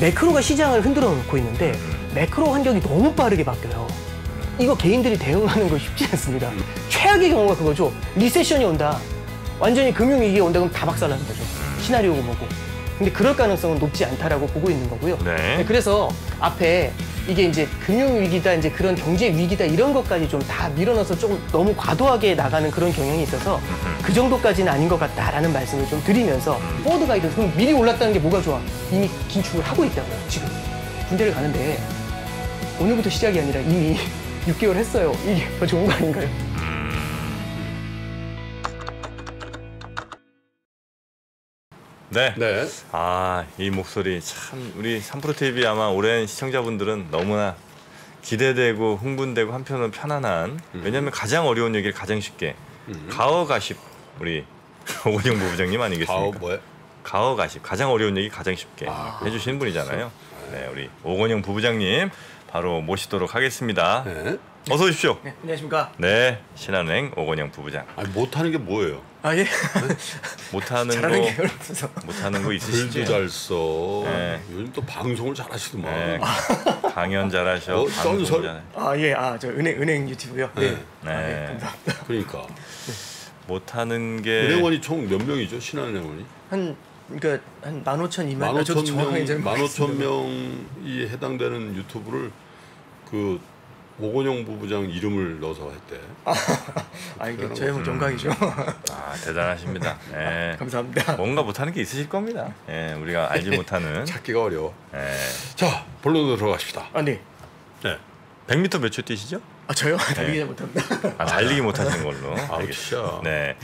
매크로가 시장을 흔들어 놓고 있는데 매크로 환경이 너무 빠르게 바뀌어요. 이거 개인들이 대응하는 거 쉽지 않습니다. 최악의 경우가 그거죠. 리세션이 온다. 완전히 금융위기가 온다 그럼 다 박살나는 거죠. 시나리오고 뭐고. 근데 그럴 가능성은 높지 않다라고 보고 있는 거고요. 네. 그래서 앞에 이게 이제 금융 위기다, 이제 그런 경제 위기다 이런 것까지 좀 다 밀어넣어서 조금 너무 과도하게 나가는 그런 경향이 있어서 그 정도까지는 아닌 것 같다라는 말씀을 좀 드리면서 forward guide 그럼 미리 올랐다는 게 뭐가 좋아? 이미 긴축을 하고 있다고요, 지금. 군대를 가는데 오늘부터 시작이 아니라 이미 6개월 했어요. 이게 더 좋은 거 아닌가요? 네. 네. 아, 이 목소리 참 우리 삼프로 TV 아마 오랜 시청자분들은 너무나 기대되고 흥분되고 한편으로는 편안한 왜냐하면 가장 어려운 얘기를 가장 쉽게 가어가십 우리 오건영 부부장님 아니겠습니까? 가오 뭐야? 가어가십 가장 어려운 얘기 가장 쉽게 해주시는 분이잖아요. 네, 우리 오건영 부부장님 바로 모시도록 하겠습니다. 네. 어서 오십시오. 네, 안녕하십니까. 네, 신한은행 오건영 부부장. 아니 못하는 게 뭐예요? 아, 예. 못하는 잘하는 게 거. 못하는 거 있으시죠? 글도 잘 써. 네. 요즘 또 방송을 잘하시더만. 네, 강연 잘하셔. 어, 쩐설? 잘해. 아, 예. 아, 저 은행, 은행 유튜브요? 네. 네. 네. 아, 네, 감사합니다. 그러니까 못하는 게 은행원이 총 몇 명이죠? 신한은행원이? 한, 그러니까 한 15,000, 2만, 아, 15,000 저도 명, 정확하게 잘15,000 모르겠습니다. 명이 해당되는 유튜브를 그 오건영 부부장 이름을 넣어서 했대. 아, 이게 저희 형 영광이죠. 아, 대단하십니다. 네. 감사합니다. 뭔가 못하는 게 있으실 겁니다. 예, 우리가 알지 못하는. 찾기가 어려워. 예. 자, 본론으로 들어가십시다. 아, 네. 네. 100m 몇 초 뛰시죠? 아, 저요? 달리기 잘 못합니다. 아, 달리기 못하시는 걸로. 알겠습니다. 진짜. 네.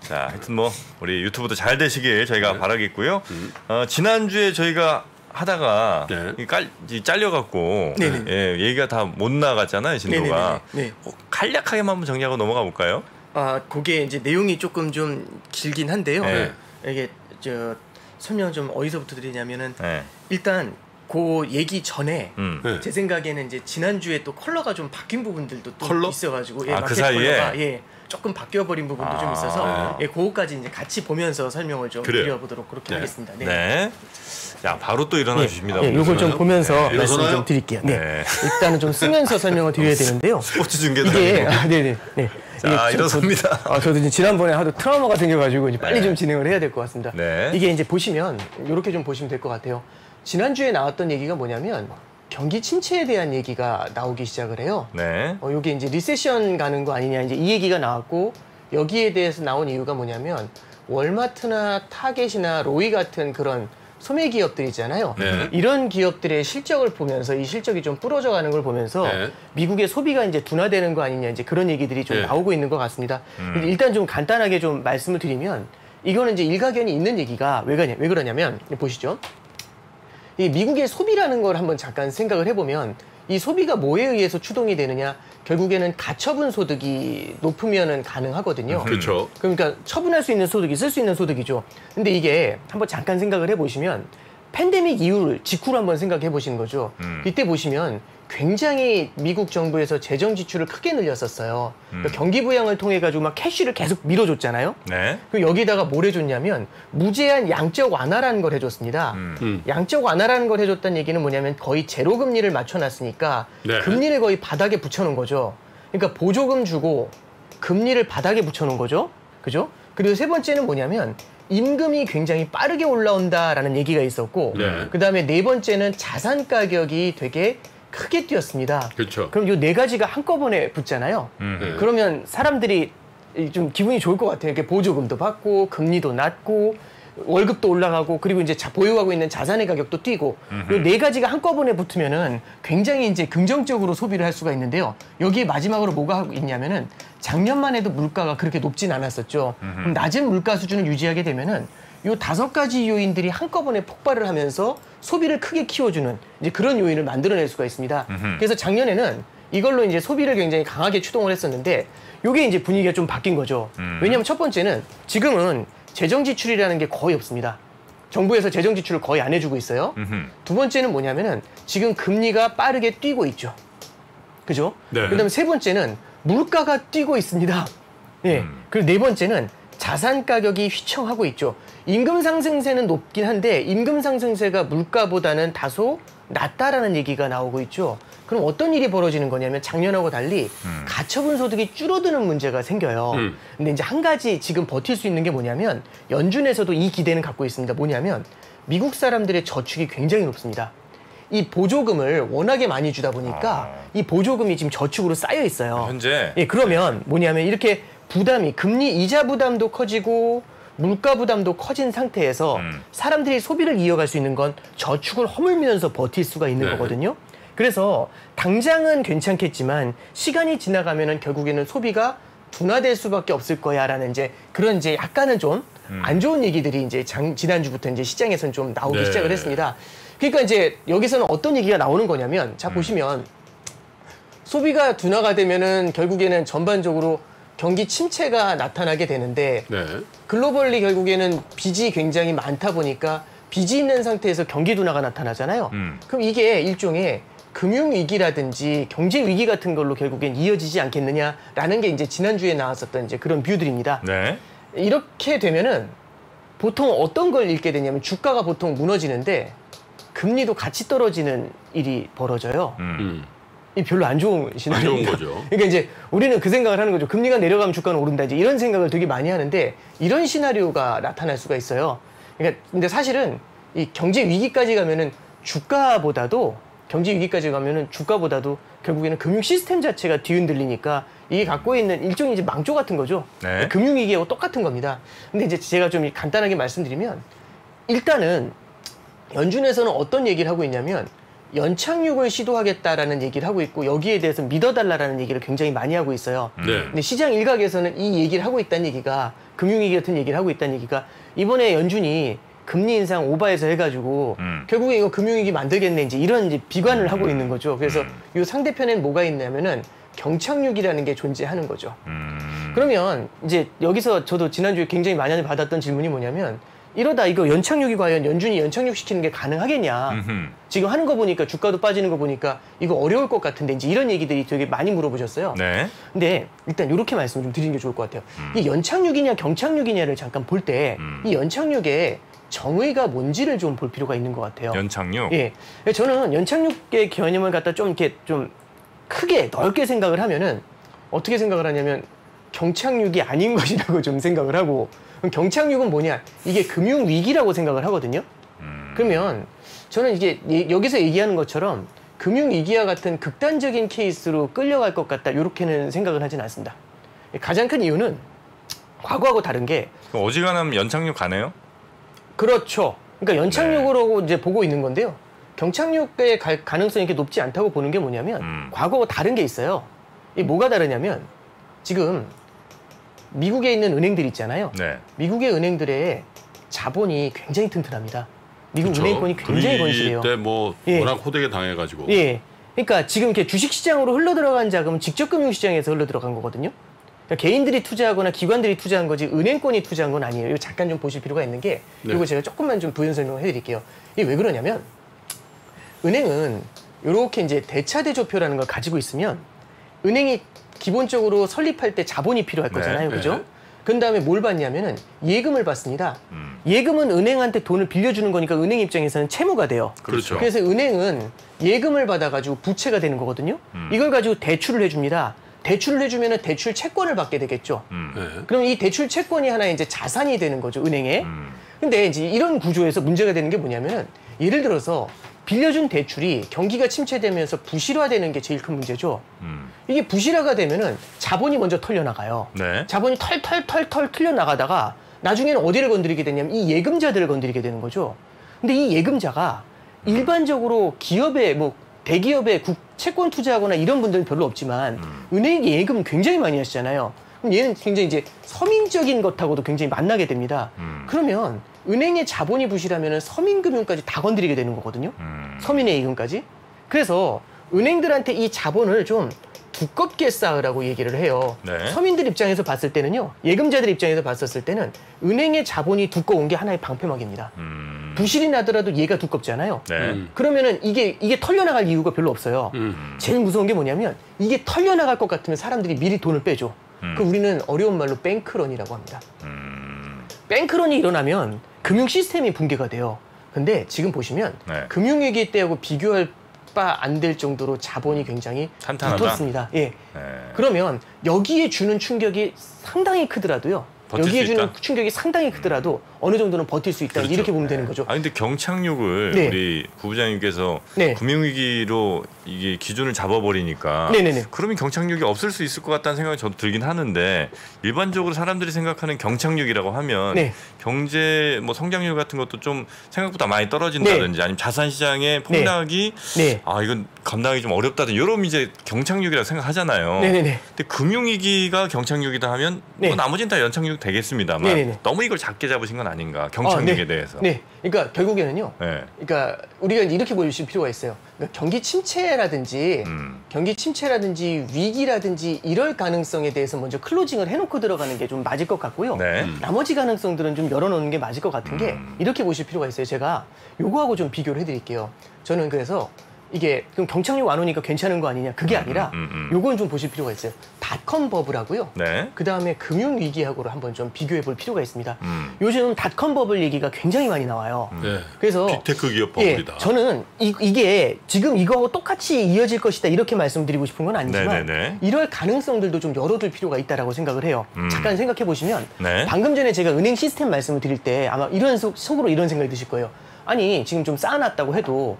자, 하여튼 뭐 우리 유튜브도 잘 되시길 저희가 네. 바라겠고요. 음. 어, 지난 주에 저희가 하다가 네. 이 깔, 이 잘려갖고 네네. 예, 얘기가 다 못 나갔잖아요, 진도가. 네네네. 네. 어, 간략하게만 한번 정리하고 넘어가 볼까요? 아, 그게 이제 내용이 조금 좀 길긴 한데요. 네. 이게 저 설명 좀 어디서부터 드리냐면은 네. 일단 그 얘기 전에 음. 네. 제 생각에는 이제 지난 주에 또 컬러가 좀 바뀐 부분들도 또 컬러? 있어가지고 예, 아, 그 사이에? 컬러가 예 조금 바뀌어 버린 부분도 좀 아. 있어서 예 그거까지 이제 같이 보면서 설명을 좀 그래요. 드려보도록 그렇게 네. 하겠습니다. 네. 네. 자, 바로 또 일어나 주십니다. 예, 요걸 좀? 보면서 네. 말씀? 좀 드릴게요. 네. 네. 일단은 좀 쓰면서 설명을 드려야 되는데요. 스포츠 중계도 이게. 아, 네네 네. 자, 이게 저- 일어섭니다. 아, 저도 이제 지난번에 하도 트라우마가 생겨가지고 이제 빨리 네. 좀 진행을 해야 될 것 같습니다. 네. 이게 이제 보시면 이렇게 좀 보시면 될 것 같아요. 지난주에 나왔던 얘기가 뭐냐면 경기 침체에 대한 얘기가 나오기 시작을 해요. 네. 어, 이게 이제 recession 가는 거 아니냐 이제 이 얘기가 나왔고 여기에 대해서 나온 이유가 뭐냐면 월마트나 타겟이나 로우스 같은 그런 소매 기업들 있잖아요. 네. 이런 기업들의 실적을 보면서 이 실적이 좀 부러져 가는 걸 보면서 네. 미국의 소비가 이제 둔화되는 거 아니냐 이제 그런 얘기들이 좀 네. 나오고 있는 것 같습니다. 근데 일단 좀 간단하게 좀 말씀을 드리면 이거는 이제 일가견이 있는 얘기가 왜 그러냐 왜 그러냐면 보시죠. 이 미국의 소비라는 걸 한번 잠깐 생각을 해보면 이 소비가 뭐에 의해서 추동이 되느냐 결국에는 가처분 소득이 높으면은 가능하거든요. 그렇죠. 그러니까 처분할 수 있는 소득이 쓸 수 있는 소득이죠. 근데 이게 한번 잠깐 생각을 해보시면 팬데믹 이후를 직후로 한번 생각해 보시는 거죠. 음. 이때 보시면 굉장히 미국 정부에서 재정 지출을 크게 늘렸었어요. 그러니까 경기 부양을 통해 가지고 막 캐시를 계속 밀어줬잖아요. 네. 그 여기다가 뭘 해줬냐면 무제한 양적 완화라는 걸 해줬습니다. 음. 음. 양적 완화라는 걸 해줬다는 얘기는 뭐냐면 거의 제로 금리를 맞춰놨으니까 네. 금리를 거의 바닥에 붙여놓은 거죠. 그러니까 보조금 주고 금리를 바닥에 붙여놓은 거죠. 그죠? 그리고 세 번째는 뭐냐면 임금이 굉장히 빠르게 올라온다라는 얘기가 있었고 네. 그다음에 네 번째는 자산 가격이 되게 크게 뛰었습니다. 그렇죠. 그럼 이 네 가지가 한꺼번에 붙잖아요. 음. 네. 그러면 사람들이 좀 기분이 좋을 것 같아요. 이렇게 보조금도 받고 금리도 낮고 월급도 올라가고 그리고 이제 자- 보유하고 있는 자산의 가격도 뛰고 이 네 가지가 한꺼번에 붙으면은 굉장히 이제 긍정적으로 소비를 할 수가 있는데요. 여기에 마지막으로 뭐가 하고 있냐면은 작년만 해도 물가가 그렇게 높진 않았었죠. 그럼 낮은 물가 수준을 유지하게 되면은 요 다섯 가지 요인들이 한꺼번에 폭발을 하면서 소비를 크게 키워주는 이제 그런 요인을 만들어낼 수가 있습니다. 그래서 작년에는 이걸로 이제 소비를 굉장히 강하게 추동을 했었는데 요게 이제 분위기가 좀 바뀐 거죠. 왜냐하면 첫 번째는 지금은 재정 지출이라는 게 거의 없습니다. 정부에서 재정 지출을 거의 안 해주고 있어요. 음흠. 두 번째는 뭐냐면은 지금 금리가 빠르게 뛰고 있죠. 그죠? 네. 그다음에 세 번째는 물가가 뛰고 있습니다. 예. 음. 그리고 네 번째는 자산 가격이 휘청하고 있죠. 임금 상승세는 높긴 한데 임금 상승세가 물가보다는 다소 낮다라는 얘기가 나오고 있죠. 그럼 어떤 일이 벌어지는 거냐면 작년하고 달리 가처분 소득이 줄어드는 문제가 생겨요. 음. 근데 이제 한 가지 지금 버틸 수 있는 게 뭐냐면 연준에서도 이 기대는 갖고 있습니다. 뭐냐면 미국 사람들의 저축이 굉장히 높습니다. 이 보조금을 워낙에 많이 주다 보니까 아. 이 보조금이 지금 저축으로 쌓여 있어요. 현재 예, 그러면 뭐냐면 이렇게 부담이 금리 이자 부담도 커지고 물가 부담도 커진 상태에서 음. 사람들이 소비를 이어갈 수 있는 건 저축을 허물면서 버틸 수가 있는 네. 거거든요. 그래서 당장은 괜찮겠지만 시간이 지나가면은 결국에는 소비가 둔화될 수밖에 없을 거야라는 이제 그런 이제 약간은 좀 안 좋은 얘기들이 이제 장, 지난주부터 이제 시장에서는 좀 나오기 네. 시작을 했습니다. 그러니까 이제 여기서는 어떤 얘기가 나오는 거냐면 자 보시면 소비가 둔화가 되면은 결국에는 전반적으로 경기 침체가 나타나게 되는데 네. 글로벌리 결국에는 빚이 굉장히 많다 보니까 빚이 있는 상태에서 경기 둔화가 나타나잖아요. 음. 그럼 이게 일종의 금융 위기라든지 경제 위기 같은 걸로 결국엔 이어지지 않겠느냐라는 게 이제 지난주에 나왔었던 이제 그런 뷰들입니다. 네. 이렇게 되면은 보통 어떤 걸 읽게 되냐면 주가가 보통 무너지는데 금리도 같이 떨어지는 일이 벌어져요. 음. 음. 이 별로 안 좋은 시나리오입니다. 거죠. 그러니까 이제 우리는 그 생각을 하는 거죠. 금리가 내려가면 주가는 오른다. 이제 이런 생각을 되게 많이 하는데 이런 시나리오가 나타날 수가 있어요. 그러니까 근데 사실은 이 경제 위기까지 가면은 주가보다도 경제 위기까지 가면은 주가보다도 결국에는 금융 시스템 자체가 뒤흔들리니까 이게 갖고 있는 일종의 이제 망조 같은 거죠. 네. 금융 위기하고 똑같은 겁니다. 근데 이제 제가 좀 간단하게 말씀드리면 일단은 연준에서는 어떤 얘기를 하고 있냐면 연착륙을 시도하겠다라는 얘기를 하고 있고 여기에 대해서 믿어달라라는 얘기를 굉장히 많이 하고 있어요. 네. 근데 시장 일각에서는 이 얘기를 하고 있다는 얘기가 금융위기 같은 얘기를 하고 있다는 얘기가 이번에 연준이 금리 인상 오바해서 해가지고 음. 결국에 이거 금융위기 만들겠네 이제 이런 이제 비관을 하고 있는 거죠. 그래서 음. 이 상대편엔 뭐가 있냐면은 경착륙이라는 게 존재하는 거죠. 음. 그러면 이제 여기서 저도 지난주에 굉장히 많이 받았던 질문이 뭐냐면 이러다 이거 연착륙이 과연 연준이 연착륙 시키는 게 가능하겠냐. 음흠. 지금 하는 거 보니까 주가도 빠지는 거 보니까 이거 어려울 것 같은데 이제 이런 얘기들이 되게 많이 물어보셨어요. 네. 근데 일단 이렇게 말씀 좀 드리는 게 좋을 것 같아요. 음. 이 연착륙이냐 경착륙이냐를 잠깐 볼 때이 음. 연착륙의 정의가 뭔지를 좀 볼 필요가 있는 것 같아요. 연착륙. 예. 저는 연착륙의 개념을 갖다 좀 이렇게 좀 크게 넓게 생각을 하면은 어떻게 생각을 하냐면 경착륙이 아닌 것이라고 좀 생각을 하고 그럼 경착륙은 뭐냐? 이게 금융 위기라고 생각을 하거든요. 음. 그러면 저는 이게 예- 여기서 얘기하는 것처럼 금융 위기와 같은 극단적인 케이스로 끌려갈 것 같다. 이렇게는 생각을 하진 않습니다. 가장 큰 이유는 과거하고 다른 게 어지간하면 연착륙 가네요? 그렇죠. 그러니까 네. 연착륙으로 이제 보고 있는 건데요. 경착륙의 가, 가능성이 이렇게 높지 않다고 보는 게 뭐냐면 음. 과거와 다른 게 있어요. 이 뭐가 다르냐면 지금 미국에 있는 은행들 있잖아요. 네. 미국의 은행들의 자본이 굉장히 튼튼합니다. 미국 그쵸? 은행권이 굉장히 건실해요. 때뭐 예. 워낙 호되게 당해가지고. 예. 그러니까 지금 이렇게 주식시장으로 흘러 들어간 자금은 직접 금융시장에서 흘러 들어간 거거든요. 그러니까 개인들이 투자하거나 기관들이 투자한 거지 은행권이 투자한 건 아니에요. 이거 잠깐 좀 보실 필요가 있는 게 네. 이거 제가 조금만 좀 부연 설명을 해드릴게요. 이게 왜 그러냐면 은행은 이렇게 이제 대차 대조표라는 걸 가지고 있으면 은행이 기본적으로 설립할 때 자본이 필요할 네, 거잖아요. 네. 그죠? 그 다음에 뭘 받냐면은 예금을 받습니다. 음. 예금은 은행한테 돈을 빌려주는 거니까 은행 입장에서는 채무가 돼요. 그렇죠. 그래서 은행은 예금을 받아가지고 부채가 되는 거거든요. 음. 이걸 가지고 대출을 해줍니다. 대출을 해주면 대출 채권을 받게 되겠죠. 음. 네. 그럼 이 대출 채권이 하나의 이제 자산이 되는 거죠, 은행에. 음. 근데 이제 이런 구조에서 문제가 되는 게 뭐냐면은 예를 들어서 빌려준 대출이 경기가 침체되면서 부실화되는 게 제일 큰 문제죠. 음. 이게 부실화가 되면은 자본이 먼저 털려나가요. 네. 자본이 털털털털 털려나가다가 나중에는 어디를 건드리게 되냐면 이 예금자들을 건드리게 되는 거죠. 근데 이 예금자가 일반적으로 기업에 뭐 대기업에 국 채권 투자하거나 이런 분들은 별로 없지만 은행 예금 굉장히 많이 하시잖아요. 그럼 얘는 굉장히 이제 서민적인 것하고도 굉장히 만나게 됩니다. 음. 그러면 은행의 자본이 부실하면 서민금융까지 다 건드리게 되는 거거든요. 음. 서민의 예금까지. 그래서 은행들한테 이 자본을 좀 두껍게 쌓으라고 얘기를 해요. 네. 서민들 입장에서 봤을 때는요, 예금자들 입장에서 봤었을 때는 은행의 자본이 두꺼운 게 하나의 방패막입니다. 음. 부실이 나더라도 얘가 두껍잖아요. 네. 음. 그러면은 이게 이게 털려나갈 이유가 별로 없어요. 음. 제일 무서운 게 뭐냐면 이게 털려나갈 것 같으면 사람들이 미리 돈을 빼줘. 음. 그 우리는 어려운 말로 뱅크런이라고 합니다. 음. 뱅크런이 일어나면 금융 시스템이 붕괴가 돼요. 근데 지금 보시면 네. 금융위기 때하고 비교할 바 안 될 정도로 자본이 굉장히 탄탄하다? 붙었습니다. 예. 네. 그러면 여기에 주는 충격이 상당히 크더라도요. 여기에 수 주는? 충격이 상당히 크더라도 어느 정도는 버틸 수 있다. 그렇죠. 이렇게 보면 되는 거죠. 아 근데 경착륙을 네. 우리 부부장님께서 네. 금융위기로 이게 기준을 잡아버리니까 네네네. 그러면 경착륙이 없을 수 있을 것 같다는 생각이 저도 들긴 하는데 일반적으로 사람들이 생각하는 경착륙이라고 하면 네. 경제 뭐 성장률 같은 것도 좀 생각보다 많이 떨어진다든지 아니면 자산 시장의 폭락이 네. 아 이건 감당하기 좀 어렵다든 이런 이제 경착륙이라고 생각하잖아요. 네네네. 근데 금융위기가 경착륙이다 하면 네. 뭐 나머지는 다 연착륙 되겠습니다만. 너무 이걸 작게 잡으신 건 아닌가 경착륙에 아, 네. 대해서. 네. 그러니까 결국에는요. 네. 그러니까 우리가 이렇게 보실 필요가 있어요. 그러니까 경기 침체라든지 음. 경기 침체라든지 위기라든지 이럴 가능성에 대해서 먼저 클로징을 해놓고 들어가는 게 좀 맞을 것 같고요. 네. 나머지 가능성들은 좀 열어놓는 게 맞을 것 같은 게 음. 이렇게 보실 필요가 있어요. 제가 요거하고 좀 비교를 해드릴게요. 저는 그래서 이게 그럼 경착륙 안 오니까 괜찮은 거 아니냐 그게 아니라 음, 음. 요건 좀 보실 필요가 있어요. 닷컴 버블하고요. 네. 그 다음에 금융 위기하고를 한번 좀 비교해 볼 필요가 있습니다. 음. 요즘 닷컴 버블 얘기가 굉장히 많이 나와요. 네. 그래서 빅테크 기업 예, 버블이다. 저는 이, 이게 지금 이거하고 똑같이 이어질 것이다 이렇게 말씀드리고 싶은 건 아니지만 네네네. 이럴 가능성들도 좀 열어둘 필요가 있다라고 생각을 해요. 음. 잠깐 생각해 보시면 네. 방금 전에 제가 은행 시스템 말씀을 드릴 때 아마 이런 속, 속으로 이런 생각이 드실 거예요. 아니 지금 좀 쌓아놨다고 해도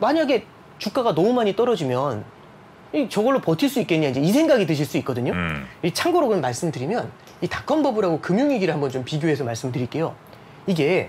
만약에 주가가 너무 많이 떨어지면 이 저걸로 버틸 수 있겠냐 이제 이 생각이 드실 수 있거든요. 음. 이 참고로 그럼 말씀드리면 이 닷컴 버블하고 금융위기를 한번 좀 비교해서 말씀드릴게요. 이게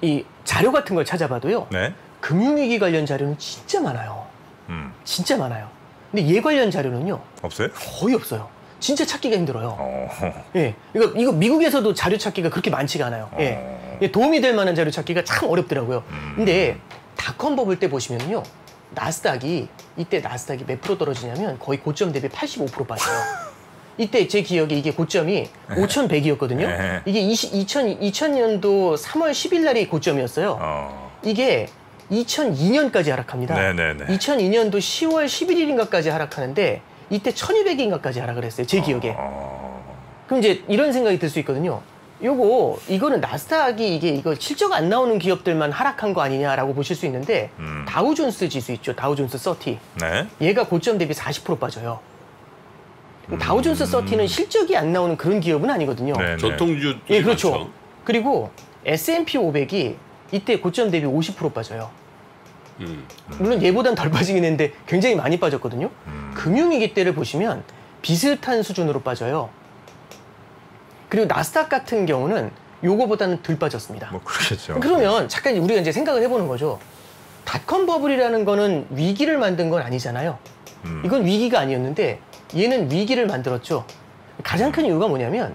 이 자료 같은 걸 찾아봐도요. 네. 금융위기 관련 자료는 진짜 많아요. 음. 진짜 많아요. 근데 얘 관련 자료는요 없어요? 거의 없어요. 진짜 찾기가 힘들어요. 어. 예, 이거 이거 미국에서도 자료 찾기가 그렇게 많지가 않아요. 예, 어. 예, 도움이 될 만한 자료 찾기가 참 어렵더라고요. 음. 근데 닷컴 버블 때 보시면요, 나스닥이 이때 나스닥이 몇 프로 떨어지냐면 거의 고점 대비 85% 빠져요. 이때 제 기억에 이게 고점이 5,100이었거든요. 네. 이게 20, 2000, 2000년도 3월 10일 날이 고점이었어요. 어. 이게 2002년까지 하락합니다. 네네네. 2002년도 10월 11일인가까지 하락하는데 이때 1200인가까지 하락을 했어요. 제 기억에. 어. 그럼 이제 이런 생각이 들 수 있거든요. 요거 이거는 나스닥이 이게 이거 실적 안 나오는 기업들만 하락한 거 아니냐라고 보실 수 있는데 음. 다우존스 지수 있죠. 다우존스 30. 네. 얘가 고점 대비 40% 빠져요. 음. 다우존스 30는 실적이 안 나오는 그런 기업은 아니거든요. 네. 전통주 예, 그렇죠. 그리고 S&P 500이 이때 고점 대비 50% 빠져요. 음. 물론 얘보단 덜 빠지긴 했는데 굉장히 많이 빠졌거든요. 음. 금융위기 때를 보시면 비슷한 수준으로 빠져요. 그리고 나스닥 같은 경우는 요거보다는 덜 빠졌습니다. 뭐 그렇겠죠. 그러면 잠깐 우리가 이제 생각을 해보는 거죠. 닷컴 버블이라는 거는 위기를 만든 건 아니잖아요. 음. 이건 위기가 아니었는데 얘는 위기를 만들었죠. 가장 큰 이유가 뭐냐면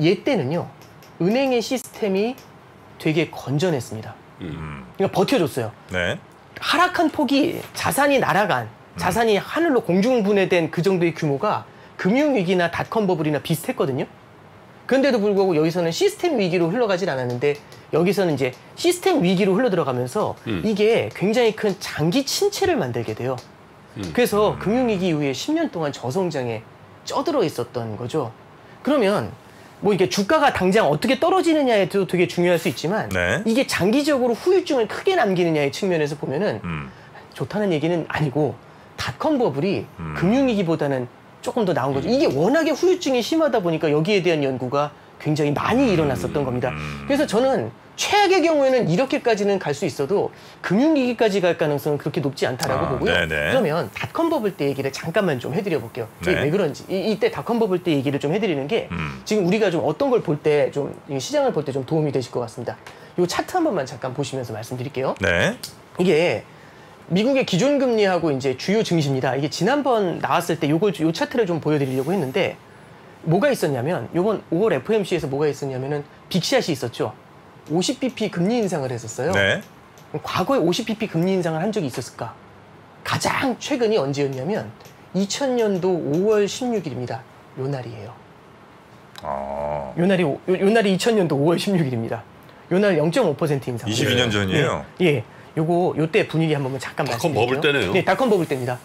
얘 때는요 은행의 시스템이 되게 건전했습니다. 음. 그러니까 버텨줬어요. 네. 하락한 폭이 자산이 날아간 자산이 하늘로 공중분해된 그 정도의 규모가 금융위기나 닷컴 버블이나 비슷했거든요. 그런데도 불구하고 여기서는 시스템 위기로 흘러가질 않았는데 여기서는 이제 시스템 위기로 흘러들어가면서 음. 이게 굉장히 큰 장기 침체를 만들게 돼요. 음. 그래서 금융위기 이후에 10년 동안 저성장에 쩌들어 있었던 거죠. 그러면 뭐 이게 주가가 당장 어떻게 떨어지느냐에도 되게 중요할 수 있지만 네. 이게 장기적으로 후유증을 크게 남기느냐의 측면에서 보면은 음. 좋다는 얘기는 아니고 닷컴 버블이 음. 금융위기보다는 조금 더 나은 거죠. 이게 워낙에 후유증이 심하다 보니까 여기에 대한 연구가 굉장히 많이 일어났었던 겁니다. 음. 그래서 저는 최악의 경우에는 이렇게까지는 갈 수 있어도 금융위기까지 갈 가능성은 그렇게 높지 않다라고 아, 보고요. 네네. 그러면 닷컴 버블 때 얘기를 잠깐만 좀 해드려 볼게요. 이게 네. 왜 그런지 이, 이때 닷컴 버블 때 얘기를 좀 해드리는 게 음. 지금 우리가 좀 어떤 걸 볼 때 좀 시장을 볼 때 좀 도움이 되실 것 같습니다. 이 차트 한 번만 잠깐 보시면서 말씀드릴게요. 네. 이게 미국의 기존 금리하고 이제 주요 증시입니다. 이게 지난번 나왔을 때 요걸 요 차트를 좀 보여드리려고 했는데 뭐가 있었냐면 요번 5월 FMC에서 뭐가 있었냐면은 빅샷이 있었죠. 50bp 금리 인상을 했었어요. 네. 과거에 50bp 금리 인상을 한 적이 있었을까? 가장 최근이 언제였냐면 2000년도 5월 16일입니다. 요 날이에요. 어. 요 날이 요, 요 날이 2000년도 5월 16일입니다. 요날 0.5% 인상. 22년 전이에요. 예. 예. 요거 요때 분위기 한 번만 잠깐 닷컴 말씀드릴게요. 버블 때네요. 네, 닷컴 버블 때입니다.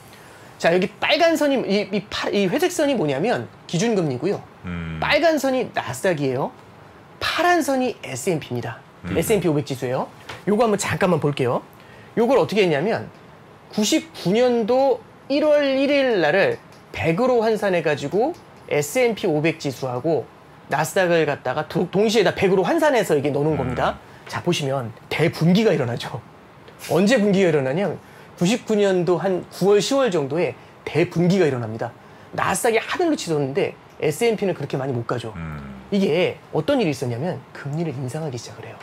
자, 여기 빨간 선이 이, 이, 파- 이 회색 선이 뭐냐면 기준금리고요. 음. 빨간 선이 나스닥이에요. 파란 선이 S&P입니다. S&P 500 지수예요. 요거 한번 잠깐만 볼게요. 요걸 어떻게 했냐면 99년도 1월 1일 날을 100으로 환산해 가지고 S&P 500 지수하고 나스닥을 갖다가 두- 동시에 다 100으로 환산해서 이게 넣는 겁니다. 자 보시면 대분기가 일어나죠. 언제 분기가 일어나냐면 99년도 한 9월 10월 정도에 대분기가 일어납니다. 나스닥이 하늘로 치솟는데 S&P는 그렇게 많이 못 가죠. 음. 이게 어떤 일이 있었냐면 금리를 인상하기 시작을 해요.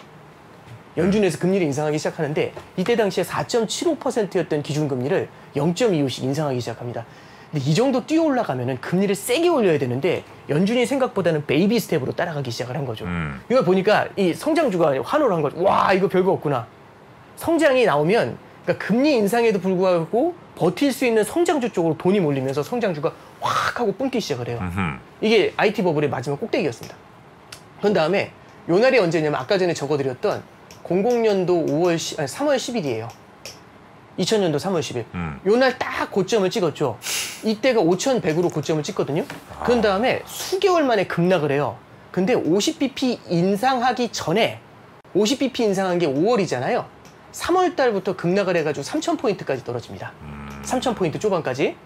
연준에서 금리를 인상하기 시작하는데 이때 당시에 4.75%였던 기준금리를 0.25씩 인상하기 시작합니다. 근데 이 정도 뛰어 올라가면은 금리를 세게 올려야 되는데 연준이 생각보다는 baby step으로 따라가기 시작을 한 거죠. 음. 이걸 보니까 이 성장주가 환호를 한 거죠. 와 이거 별거 없구나. 성장이 나오면 그러니까 금리 인상에도 불구하고 버틸 수 있는 성장주 쪽으로 돈이 몰리면서 성장주가 확 하고 뿜기 시작을 해요. 이게 IT 버블의 마지막 꼭대기였습니다. 그런 다음에 요 날이 언제냐면 아까 전에 적어드렸던 00년도 5월 10, 아니 3월 10일이에요. 2000년도 3월 10일. 음. 요날 딱 고점을 찍었죠. 이때가 5,100으로 고점을 찍거든요. 그런 다음에 수개월 만에 급락을 해요. 근데 50bp 인상하기 전에 50bp 인상한 게 5월이잖아요. 3월 달부터 급락을 해가지고 3,000포인트까지 떨어집니다. 3,000포인트 초반까지.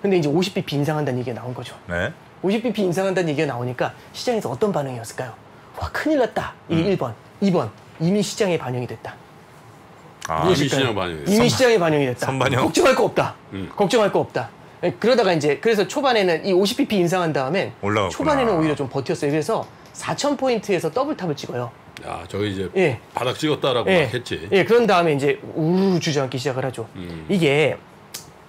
근데 이제 50bp 인상한다는 얘기가 나온 거죠. 네. 50bp 인상한다는 얘기가 나오니까 시장에서 어떤 반응이었을까요? 와 큰일 났다. 이게 1번. 2번. 이미 시장에 반영이 됐다. 아, 이미 무엇일까요? 시장 반영이 됐어. 이미 시장에 반영이 됐다. 선반영? 걱정할 거 없다. 음. 걱정할 거 없다. 예, 그러다가 이제 그래서 초반에는 이 50bp 인상한 다음엔 올라갔구나. 초반에는 오히려 좀 버텼어요. 그래서 4,000포인트에서 더블탑을 찍어요. 야, 저기 이제 예. 바닥 찍었다라고 예. 막 했지. 예, 그런 다음에 이제 우르르 주저앉기 시작을 하죠. 음. 이게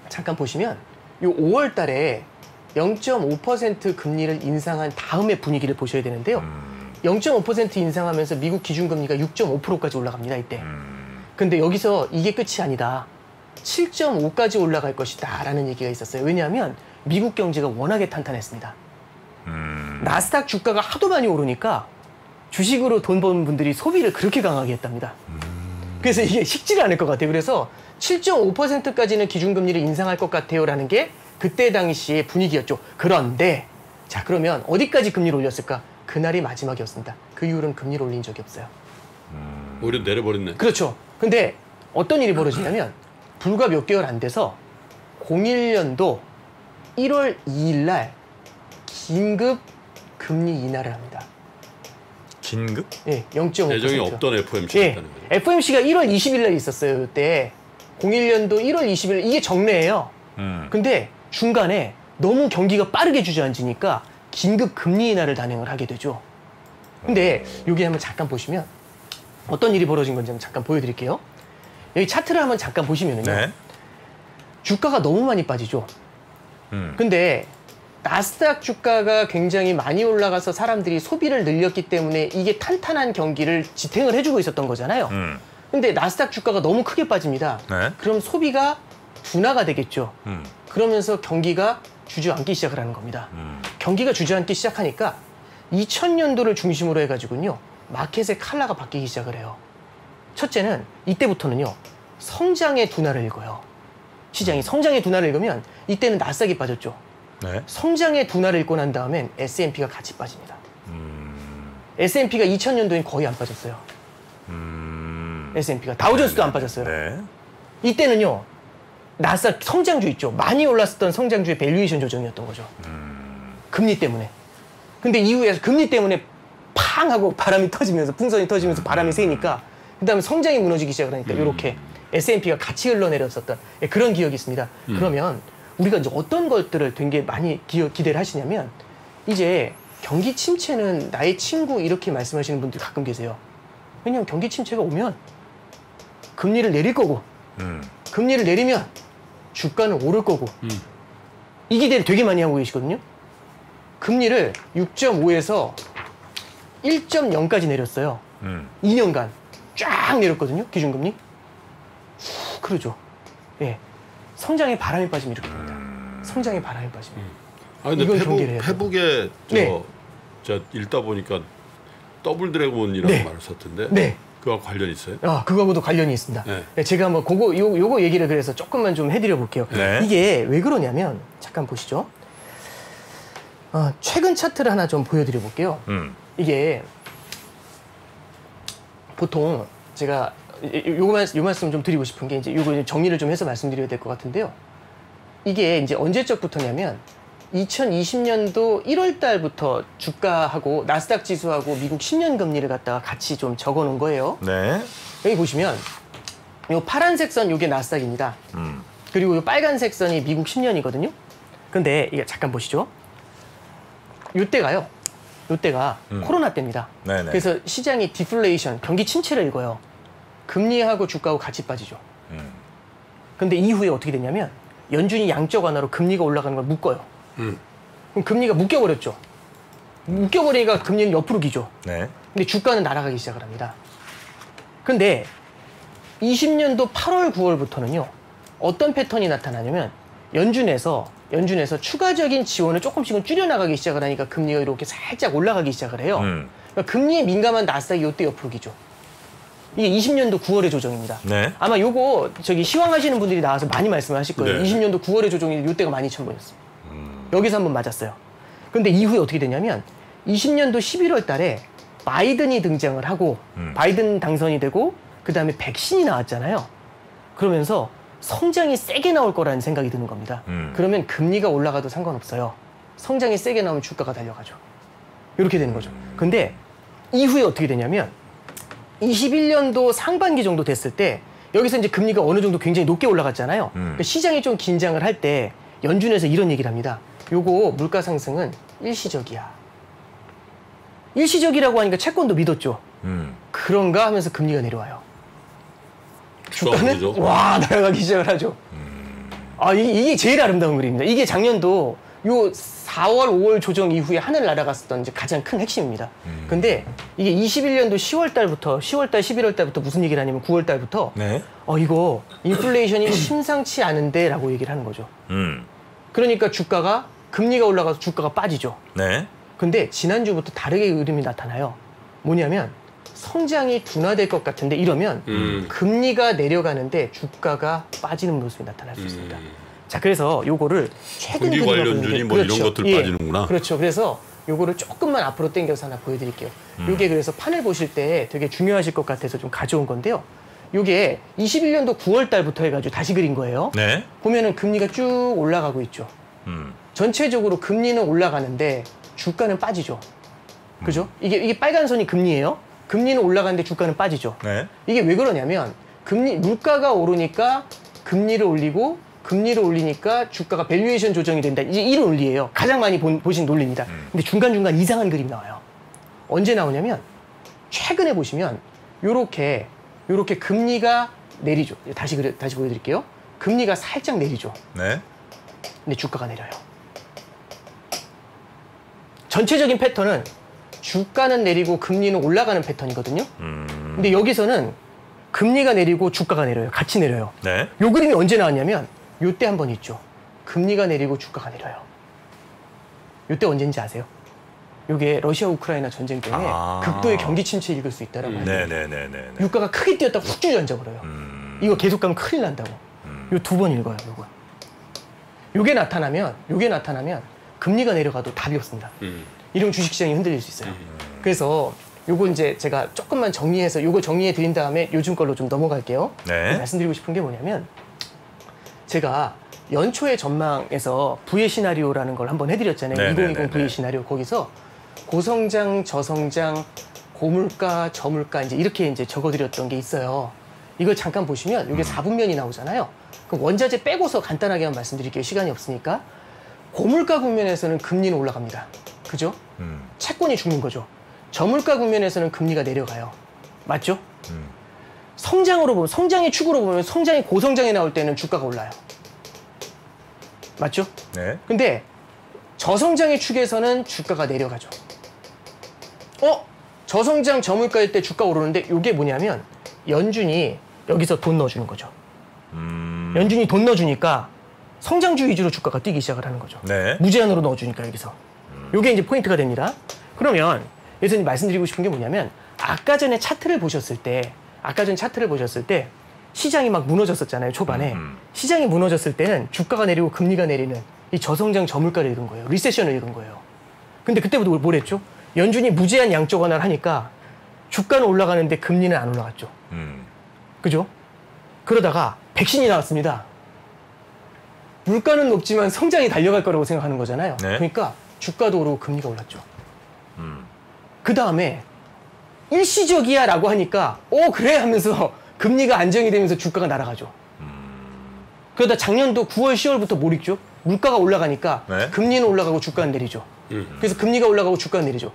잠깐 보시면 요 5월 달에 0.5% 금리를 인상한 다음에 분위기를 보셔야 되는데요. 음. 0.5% 인상하면서 미국 기준금리가 6.5%까지 올라갑니다, 이때. 음. 근데 여기서 이게 끝이 아니다. 7.5까지 올라갈 것이다. 라는 얘기가 있었어요. 왜냐하면 미국 경제가 워낙에 탄탄했습니다. 음. 나스닥 주가가 하도 많이 오르니까 주식으로 돈 버는 분들이 소비를 그렇게 강하게 했답니다. 그래서 이게 식지를 않을 것 같아요. 그래서 7.5%까지는 기준금리를 인상할 것 같아요라는 게 그때 당시의 분위기였죠. 그런데 자 그러면 어디까지 금리를 올렸을까? 그날이 마지막이었습니다. 그 이후로는 금리를 올린 적이 없어요. 오히려 내려버렸네. 그렇죠. 근데 어떤 일이 벌어지냐면 불과 몇 개월 안 돼서 01년도 1월 2일 날 긴급 금리 인하를 합니다. 긴급? 예, 0.5%. 예정이 없던 FOMC였다는 예, 거죠. FOMC가 1월 20일 날 있었어요. 그때 01년도 1월 20일 이게 정례예요. 음. 근데 중간에 너무 경기가 빠르게 주저앉으니까 긴급 금리 인하를 단행을 하게 되죠. 근데 여기 한번 잠깐 보시면 어떤 일이 벌어진 건지 한번 잠깐 보여드릴게요. 여기 차트를 한번 잠깐 보시면은요. 네. 주가가 너무 많이 빠지죠. 음. 근데 나스닥 주가가 굉장히 많이 올라가서 사람들이 소비를 늘렸기 때문에 이게 탄탄한 경기를 지탱을 해주고 있었던 거잖아요. 음. 근데 나스닥 주가가 너무 크게 빠집니다. 네. 그럼 소비가 둔화가 되겠죠. 음. 그러면서 경기가 주저앉기 시작을 하는 겁니다. 음. 경기가 주저앉기 시작하니까 2000년도를 중심으로 해가지고요 마켓의 칼라가 바뀌기 시작을 해요. 첫째는 이때부터는요 성장의 둔화를 읽어요. 시장이 성장의 둔화를 읽으면 이때는 나스닥이 빠졌죠. 네. 성장의 둔화를 읽고 난 다음엔 S&P가 같이 빠집니다. 음. S&P가 2000년도엔 거의 안 빠졌어요. 음. S&P가 다우존스도 안 빠졌어요. 네. 이때는요 나스닥 성장주 있죠. 많이 올랐었던 성장주의 valuation 조정이었던 거죠. 금리 때문에. 근데 이후에 금리 때문에 팡 하고 바람이 터지면서 풍선이 터지면서 바람이 세니까 그다음에 성장이 무너지기 시작을 하니까 이렇게 S&P가 같이 흘러내렸었던 예, 그런 기억이 있습니다. 그러면 우리가 이제 어떤 것들을 되게 많이 기어, 기대를 하시냐면 이제 경기 침체는 나의 친구 이렇게 말씀하시는 분들이 가끔 계세요. 왜냐하면 경기 침체가 오면 금리를 내릴 거고 음. 금리를 내리면 주가는 오를 거고 음. 이 기대를 되게 많이 하고 계시거든요. 금리를 6.5에서 1.0까지 내렸어요. 음. 2년간 쫙 내렸거든요. 기준금리. 후, 그러죠. 예. 성장에 바람이 빠지면 이렇게 됩니다. 성장에 바람이 빠지면. 아 근데 이건 페북, 경계를 해야 돼요. 페북에 저, 네. 저 읽다 보니까 double dragon이라는 네. 말을 썼던데 네. 그와 관련 있어요? 아, 그거하고도 관련이 있습니다. 네. 네, 제가 한번 그거 요, 요거 얘기를 그래서 조금만 좀 해드려 볼게요. 네. 이게 왜 그러냐면 잠깐 보시죠. 어, 최근 차트를 하나 좀 보여드려 볼게요. 음. 이게 보통 제가 요, 요, 말- 요 말씀 좀 드리고 싶은 게 이제 요거 정리를 좀 해서 말씀드려야 될 것 같은데요. 이게 이제 언제적부터냐면 2020년도 1월 달부터 주가하고 나스닥 지수하고 미국 10년 금리를 갖다가 같이 좀 적어 놓은 거예요. 네. 여기 보시면 요 파란색 선 요게 나스닥입니다. 음. 그리고 요 빨간색 선이 미국 10년이거든요. 근데 이게 잠깐 보시죠. 요때가요. 요때가 음. 코로나 때입니다. 네네. 그래서 시장이 디플레이션, 경기 침체를 읽어요. 금리하고 주가하고 같이 빠지죠. 음. 근데 이후에 어떻게 되냐면 연준이 양적 완화로 금리가 올라가는 걸 묶어요. 음. 그럼 금리가 묶여버렸죠. 묶여버리니까 금리는 옆으로 기죠. 네. 근데 주가는 날아가기 시작을 합니다. 근데 20년도 8월, 9월부터는요. 어떤 패턴이 나타나냐면 연준에서 연준에서 추가적인 지원을 조금씩은 줄여나가기 시작을 하니까 금리가 이렇게 살짝 올라가기 시작을 해요. 음. 그러니까 금리에 민감한 나스닥이 이때 옆으로 기죠. 이게 20년도 9월의 조정입니다. 네. 아마 요거 저기 시황하시는 분들이 나와서 많이 말씀을 하실 거예요. 네. 20년도 9월의 조정이 요때가 12,000번이었어요. 음. 여기서 한번 맞았어요. 근데 이후에 어떻게 되냐면 20년도 11월 달에 바이든이 등장을 하고 음. 바이든 당선이 되고 그다음에 백신이 나왔잖아요. 그러면서 성장이 세게 나올 거라는 생각이 드는 겁니다. 음. 그러면 금리가 올라가도 상관없어요. 성장이 세게 나오면 주가가 달려가죠. 이렇게 되는 거죠. 근데 이후에 어떻게 되냐면 21년도 상반기 정도 됐을 때 여기서 이제 금리가 어느 정도 굉장히 높게 올라갔잖아요. 음. 그러니까 시장이 좀 긴장을 할 때 연준에서 이런 얘기를 합니다. 요거 물가 상승은 일시적이야. 일시적이라고 하니까 채권도 믿었죠. 음. 그런가 하면서 금리가 내려와요. 주가는. 와 날아가기 시작을 하죠. 아 이게, 이게 제일 아름다운 그림입니다. 이게 작년도 요 4월, 5월 조정 이후에 하늘 날아갔었던 이제 가장 큰 핵심입니다. 근데 이게 21년도 10월 달부터 10월 달, 11월 달부터 무슨 얘기를 하냐면 9월 달부터 네. 어 이거 인플레이션이 심상치 않은데라고 얘기를 하는 거죠. 음. 그러니까 주가가 금리가 올라가서 주가가 빠지죠. 네. 근데 지난주부터 다르게 흐름이 나타나요. 뭐냐면 성장이 둔화될 것 같은데 이러면 음. 금리가 내려가는데 주가가 빠지는 모습이 나타날 수 있습니다. 음. 자, 그래서 요거를 최근 분기 관련주니 보여드릴- 뭐 이런 것들 빠지는구나. 그렇죠. 그래서 요거를 조금만 앞으로 당겨서 하나 보여드릴게요. 음. 요게 그래서 판을 보실 때 되게 중요하실 것 같아서 좀 가져온 건데요. 요게 21년도 9월 달부터 해가지고 다시 그린 거예요. 네. 보면은 금리가 쭉 올라가고 있죠. 음. 전체적으로 금리는 올라가는데 주가는 빠지죠. 그죠? 이게, 이게 빨간 선이 금리예요. 금리는 올라가는데 주가는 빠지죠. 네. 이게 왜 그러냐면 금리 물가가 오르니까 금리를 올리고 금리를 올리니까 주가가 valuation 조정이 된다. 이제 이런 논리예요. 가장 많이 본- 보신 논리입니다. 근데 중간중간 이상한 그림 나와요. 언제 나오냐면 최근에 보시면 요렇게 요렇게 금리가 내리죠. 다시 그래, 다시 보여 드릴게요. 금리가 살짝 내리죠. 네. 근데 주가가 내려요. 전체적인 패턴은 주가는 내리고 금리는 올라가는 패턴이거든요. 음. 근데 여기서는 금리가 내리고 주가가 내려요. 같이 내려요. 네. 요 그림이 언제 나왔냐면 요때 한 번 있죠. 금리가 내리고 주가가 내려요. 요때 언제인지 아세요? 요게 러시아 우크라이나 전쟁 때문에 아. 극도의 경기 침체 읽을 수 있다라고 음. 해요. 네, 네, 네, 네. 네. 유가가 크게 뛰었다가 훅 주저앉아 버려요. 음. 이거 계속 가면 큰일 난다고. 음. 요두 번 읽어요, 요거. 요게 나타나면, 요게 나타나면 금리가 내려가도 답이 없습니다. 음. 이러면 주식 시장이 흔들릴 수 있어요. 그래서 요거 이제 제가 조금만 정리해서 요거 정리해 드린 다음에 요즘 걸로 좀 넘어갈게요. 네. 말씀드리고 싶은 게 뭐냐면 제가 연초의 전망에서 부의 시나리오라는 걸 한번 해드렸잖아요. 네, 2020 네, 네, 부의 네. 시나리오 거기서 고성장, 저성장, 고물가, 저물가 이제 이렇게 이제 적어드렸던 게 있어요. 이걸 잠깐 보시면 음. 이게 4분면이 나오잖아요. 그럼 원자재 빼고서 간단하게만 말씀드릴게요. 시간이 없으니까 고물가 국면에서는 금리는 올라갑니다. 그죠? 음. 채권이 죽는 거죠. 저물가 국면에서는 금리가 내려가요. 맞죠? 음. 성장으로 보면 성장의 축으로 보면 성장이 고성장에 나올 때는 주가가 올라요. 맞죠? 네. 근데 저성장의 축에서는 주가가 내려가죠. 어? 저성장 저물가일 때 주가 오르는데 이게 뭐냐면 연준이 여기서 돈 넣어주는 거죠. 음. 연준이 돈 넣어주니까 성장주 위주로 주가가 뛰기 시작을 하는 거죠. 네. 무제한으로 넣어주니까 여기서. 요게 이제 포인트가 됩니다. 그러면 여기서 말씀드리고 싶은 게 뭐냐면 아까 전에 차트를 보셨을 때 아까 전 차트를 보셨을 때 시장이 막 무너졌었잖아요 초반에 음. 시장이 무너졌을 때는 주가가 내리고 금리가 내리는 이 저성장 저물가를 읽은 거예요 리세션을 읽은 거예요 근데 그때부터 뭘 했죠 연준이 무제한 양적 완화를 하니까 주가는 올라가는데 금리는 안 올라갔죠. 음. 그죠? 그러다가 백신이 나왔습니다. 물가는 높지만 성장이 달려갈 거라고 생각하는 거잖아요. 네. 그러니까 주가도 오르고 금리가 올랐죠. 음. 그 다음에 일시적이야 라고 하니까 오 그래 하면서 금리가 안정이 되면서 주가가 날아가죠. 그러다 작년도 9월, 10월부터 뭘 있죠? 물가가 올라가니까 네. 금리는 올라가고 주가는 내리죠. 음. 그래서 금리가 올라가고 주가는 내리죠.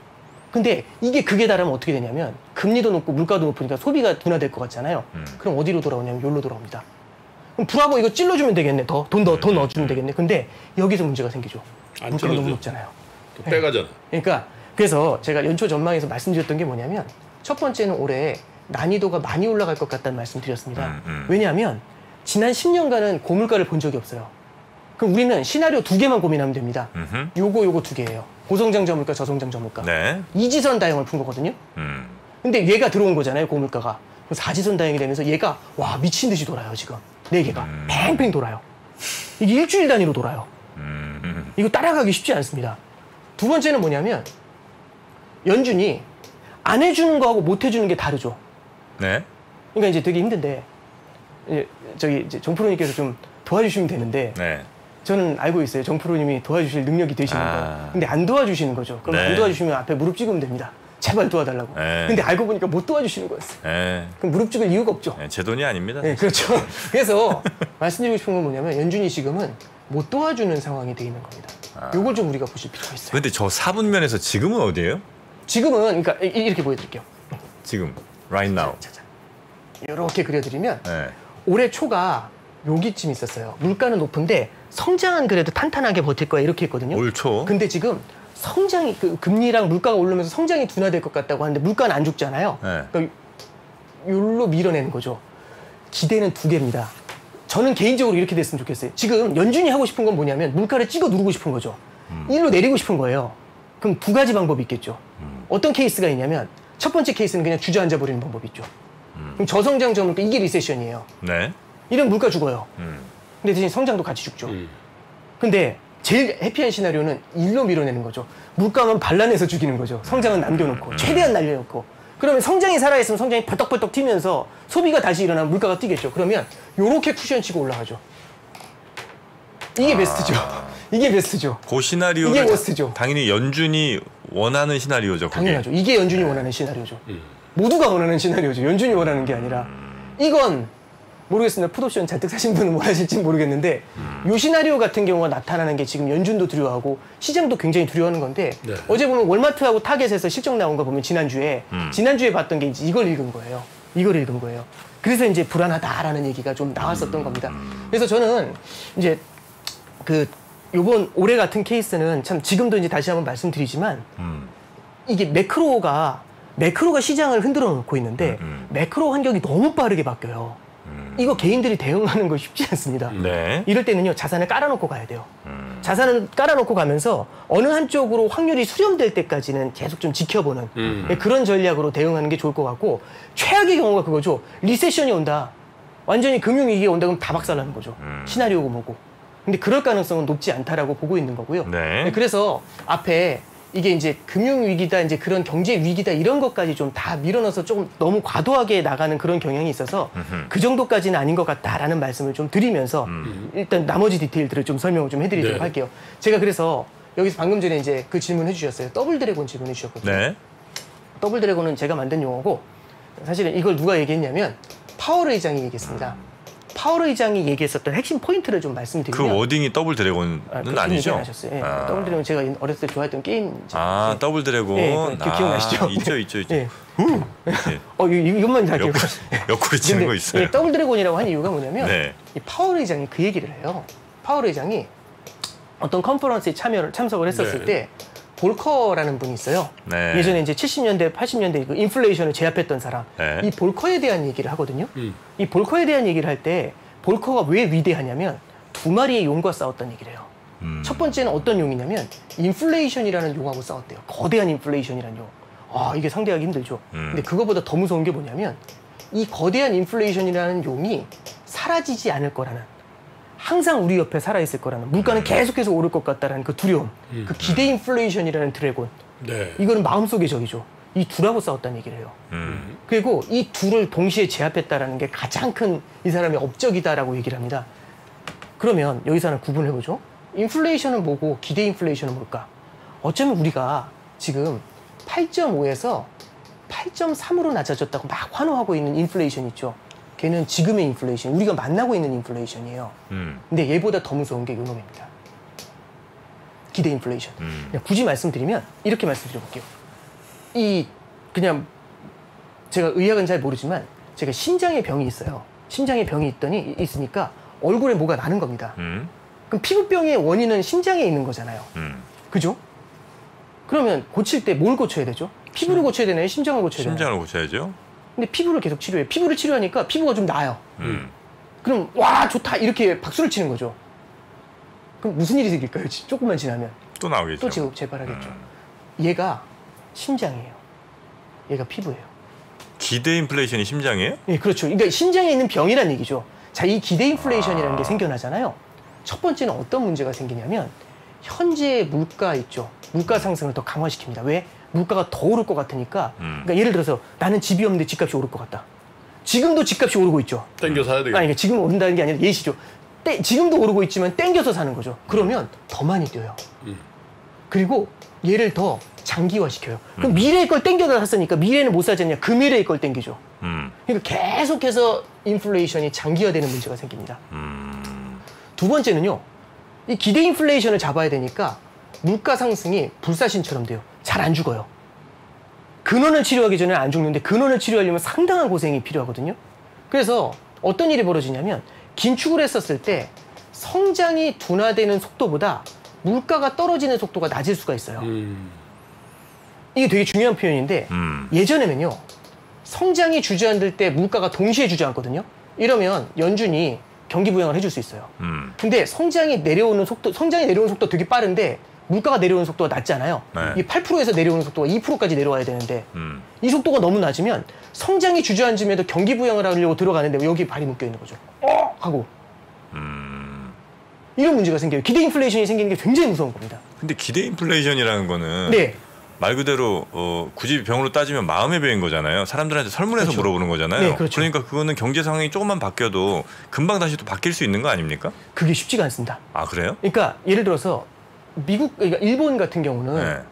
근데 이게 극에 달하면 어떻게 되냐면 금리도 높고 물가도 높으니까 소비가 둔화될 것 같잖아요. 음. 그럼 어디로 돌아오냐면 여기로 돌아옵니다. 그럼 브라보 이거 찔러주면 되겠네. 더 돈더더 넣어주면 되겠네. 근데 여기서 문제가 생기죠. 안 물가가 너무. 높잖아요. 또 빼가잖아. 그러니까 그래서 제가 연초 전망에서 말씀드렸던 게 뭐냐면 첫 번째는 올해 난이도가 많이 올라갈 것 같다는 말씀 드렸습니다. 음, 음. 왜냐하면 지난 10년간은 고물가를 본 적이 없어요. 그럼 우리는 시나리오 두 개만 고민하면 됩니다. 음흠. 요거 요거 두 개예요. 고성장 저물가, 저성장 저물가. 네. 이지선 다형을 푼 거거든요. 음. 근데 얘가 들어온 거잖아요, 고물가가. 그럼 사지선 다형이 되면서 얘가 와 미친 듯이 돌아요 지금 네 개가 팽팽 돌아요. 이게 일주일 단위로 돌아요. 음. 음. 이거 따라가기 쉽지 않습니다. 두 번째는 뭐냐면 연준이 안 해주는 거하고 못 해주는 게 다르죠. 네. 그러니까 이제 되게 힘든데 이제 저기 이제 정프로님께서 좀 도와주시면 되는데 네. 저는 알고 있어요. 정프로님이 도와주실 능력이 되시는 아. 거. 근데 안 도와주시는 거죠. 그럼 네. 안 도와주시면 앞에 무릎 찍으면 됩니다. 제발 도와달라고. 네. 근데 알고 보니까 못 도와주시는 거였어요. 네. 그럼 무릎 찍을 이유가 없죠. 네. 제 돈이 아닙니다. 네, 그렇죠. 그래서 말씀드리고 싶은 건 뭐냐면 연준이 지금은 못 도와주는 상황이 돼 있는 겁니다. 아. 요걸 좀 우리가 보실 필요가 있어요. 근데 저 4분면에서 지금은 어디예요? 지금은 그러니까 이- 이렇게 보여드릴게요. 지금 right now. 이렇게 그려드리면 네. 올해 초가 여기쯤 있었어요. 물가는 높은데 성장은 그래도 탄탄하게 버틸 거야 이렇게 했거든요. 올 초. 근데 지금 성장이 그 금리랑 물가가 오르면서 성장이 둔화될 것 같다고 하는데 물가는 안 죽잖아요. 네. 그러니까 요로 밀어내는 거죠. 기대는 두 개입니다. 저는 개인적으로 이렇게 됐으면 좋겠어요. 지금 연준이 하고 싶은 건 뭐냐면 물가를 찍어 누르고 싶은 거죠. 일로 내리고 싶은 거예요. 그럼 두 가지 방법이 있겠죠. 어떤 케이스가 있냐면 첫 번째 케이스는 그냥 주저앉아 버리는 방법이 있죠. 그럼 저성장 저물가 이게 recession이에요. 네. 이런 물가 죽어요. 음. 근데 대신 성장도 같이 죽죠. 음. 근데 제일 happy한 시나리오는 일로 밀어내는 거죠. 물가만 발라내서 죽이는 거죠. 성장은 남겨놓고 최대한 날려놓고. 그러면 성장이 살아있으면 성장이 벌떡벌떡 튀면서 소비가 다시 일어나면 물가가 뛰겠죠. 그러면 요렇게 쿠션 치고 올라가죠. 이게 베스트죠. 이게 베스트죠. 그 시나리오를 이게 worst죠. 당연히 연준이 원하는 시나리오죠. 그게. 당연하죠. 이게 연준이 원하는 시나리오죠. 모두가 원하는 시나리오죠. 연준이 원하는 게 아니라 이건 모르겠습니다. 풋옵션 잔뜩 사신 분은 뭘 하실지 모르겠는데 요 시나리오 같은 경우가 나타나는 게 지금 연준도 두려워하고 시장도 굉장히 두려워하는 건데 네. 어제 보면 월마트하고 타겟에서 실적 나온 거 보면 지난주에 음. 지난주에 봤던 게 이제 이걸 읽은 거예요. 이걸 읽은 거예요. 그래서 이제 불안하다라는 얘기가 좀 나왔었던 겁니다. 그래서 저는 이제 그 요번 올해 같은 케이스는 참 지금도 이제 다시 한번 말씀드리지만 음. 이게 매크로가 매크로가 시장을 흔들어 놓고 있는데 음, 음. 매크로 환경이 너무 빠르게 바뀌어요. 음. 이거 개인들이 대응하는 거 쉽지 않습니다. 네. 이럴 때는요 자산을 깔아놓고 가야 돼요. 음. 자산을 깔아놓고 가면서 어느 한쪽으로 확률이 수렴될 때까지는 계속 좀 지켜보는 음. 예, 그런 전략으로 대응하는 게 좋을 것 같고 최악의 경우가 그거죠. recession이 온다. 완전히 금융위기가 온다 그러면 다 박살나는 거죠. 음. 시나리오고 뭐고. 근데 그럴 가능성은 높지 않다라고 보고 있는 거고요. 네. 네, 그래서 앞에 이게 이제 금융 위기다 이제 그런 경제 위기다 이런 것까지 좀 다 밀어넣어서 조금 너무 과도하게 나가는 그런 경향이 있어서 음흠. 그 정도까지는 아닌 것 같다라는 말씀을 좀 드리면서 음. 일단 나머지 디테일들을 좀 설명을 좀 해드리도록 네. 할게요. 제가 그래서 여기서 방금 전에 이제 그 질문 해주셨어요. double dragon 질문 해 주셨거든요. 네. double dragon은 제가 만든 용어고 사실은 이걸 누가 얘기했냐면 파월 의장이 얘기했습니다. 파월 의장이 얘기했었던 핵심 포인트를 좀그 말씀드리면 wording이 double dragon은 아, 아니죠? 하셨어요. 예, 아. double dragon 제가 어렸을 때 좋아했던 게임. 아, double dragon. 예, 그 기- 기억나시죠? 아, 있죠, 있죠, 있죠. 예. 예. 어, 이- 이것만 잘 기억. 옆구리, 옆구리 치는 거 있어요. 예, double dragon이라고 한 이유가 뭐냐면 네. 이 파월 의장이 그 얘기를 해요. 파월 의장이 어떤 컨퍼런스에 참여를 참석을 했었을 네. 때 볼커라는 분이 있어요. 네. 예전에 이제 70년대, 80년대 그 인플레이션을 제압했던 사람. 네. 이 볼커에 대한 얘기를 하거든요. 음. 이 볼커에 대한 얘기를 할 때 볼커가 왜 위대하냐면 두 마리의 용과 싸웠던 얘기를 해요. 음. 첫 번째는 어떤 용이냐면 인플레이션이라는 용하고 싸웠대요. 거대한 인플레이션이라는 용. 아 이게 상대하기 힘들죠. 음. 근데 그거보다 더 무서운 게 뭐냐면 이 거대한 인플레이션이라는 용이 사라지지 않을 거라는 항상 우리 옆에 살아 있을 거라는 물가는 계속해서 오를 것 같다라는 그 두려움. 그 기대 인플레이션이라는 드래곤. 네. 이거는 마음속의 적이죠. 이 둘하고 싸웠다는 얘기를 해요. 음. 그리고 이 둘을 동시에 제압했다라는 게 가장 큰 이 사람의 업적이다라고 얘기를 합니다. 그러면 여기서 하나 구분해 보죠. 인플레이션은 뭐고 기대 인플레이션은 뭘까? 어쩌면 우리가 지금 8.5에서 8.3으로 낮아졌다고 막 환호하고 있는 인플레이션 있죠. 걔는 지금의 인플레이션, 우리가 만나고 있는 인플레이션이에요. 음. 근데 얘보다 더 무서운 게 요놈입니다. 기대 인플레이션. 음. 굳이 말씀드리면 이렇게 말씀드려볼게요. 이 그냥 제가 의학은 잘 모르지만 제가 심장에 병이 있어요. 심장에 병이 있더니 있으니까 얼굴에 뭐가 나는 겁니다. 음. 그럼 피부병의 원인은 심장에 있는 거잖아요. 음. 그죠? 그러면 고칠 때 뭘 고쳐야 되죠? 피부를 고쳐야 되나요? 심장을 고쳐야 되나요? 심장을 고쳐야죠. 근데 피부를 계속 치료해. 피부를 치료하니까 피부가 좀 나아요. 음. 그럼 와 좋다 이렇게 박수를 치는 거죠. 그럼 무슨 일이 생길까요? 지- 조금만 지나면 또 나오겠죠. 또 제가 재발하겠죠. 음. 얘가 심장이에요. 얘가 피부예요. 기대 인플레이션이 심장이에요? 예, 그렇죠. 그러니까 심장에 있는 병이란 얘기죠. 자, 이 기대 인플레이션이라는 아. 게 생겨나잖아요. 첫 번째는 어떤 문제가 생기냐면 현재 물가 있죠. 물가 상승을 더 강화시킵니다. 왜? 물가가 더 오를 것 같으니까. 음. 그러니까 예를 들어서 나는 집이 없는데 집값이 오를 것 같다. 지금도 집값이 오르고 있죠. 땡겨 사야 되겠다. 아니, 그러니까 지금 오른다는 게 아니라 예시죠. 떼- 지금도 오르고 있지만 땡겨서 사는 거죠. 그러면 더 많이 뛰어요. 음. 그리고 얘를 더 장기화시켜요. 그럼 미래의 걸 땡겨다 샀으니까 미래는 못 사지 않냐? 그 미래의 걸 땡기죠. 음. 그러니까 계속해서 인플레이션이 장기화되는 문제가 생깁니다. 음. 두 번째는요. 이 기대 인플레이션을 잡아야 되니까 물가 상승이 불사신처럼 돼요. 잘 안 죽어요. 근원을 치료하기 전에 안 죽는데 근원을 치료하려면 상당한 고생이 필요하거든요. 그래서 어떤 일이 벌어지냐면 긴축을 했었을 때 성장이 둔화되는 속도보다 물가가 떨어지는 속도가 낮을 수가 있어요. 음. 이게 되게 중요한 표현인데 음. 예전에는요 성장이 주저앉을 때 물가가 동시에 주저앉거든요 이러면 연준이 경기 부양을 해줄 수 있어요 음. 근데 성장이 내려오는 속도 성장이 내려오는 속도 가 되게 빠른데 물가가 내려오는 속도가 낮잖아요 네. 이 8%에서 내려오는 속도가 2%까지 내려와야 되는데 음. 이 속도가 너무 낮으면 성장이 주저앉음에도 경기 부양을 하려고 들어가는데 여기 발이 묶여 있는 거죠 어 하고 음. 이런 문제가 생겨요 기대 인플레이션이 생기는 게 굉장히 무서운 겁니다 근데 기대 인플레이션이라는 거는 네 말 그대로 어, 굳이 병으로 따지면 마음의 병인 거잖아요. 사람들한테 설문해서 그렇죠. 물어보는 거잖아요. 네, 그렇죠. 러니까 그거는 경제 상황이 조금만 바뀌어도 금방 다시 또 바뀔 수 있는 거 아닙니까? 그게 쉽지가 않습니다 아 그래요? 그러니까 예를 들어서 미국 그러니까 일본 같은 경우는 네.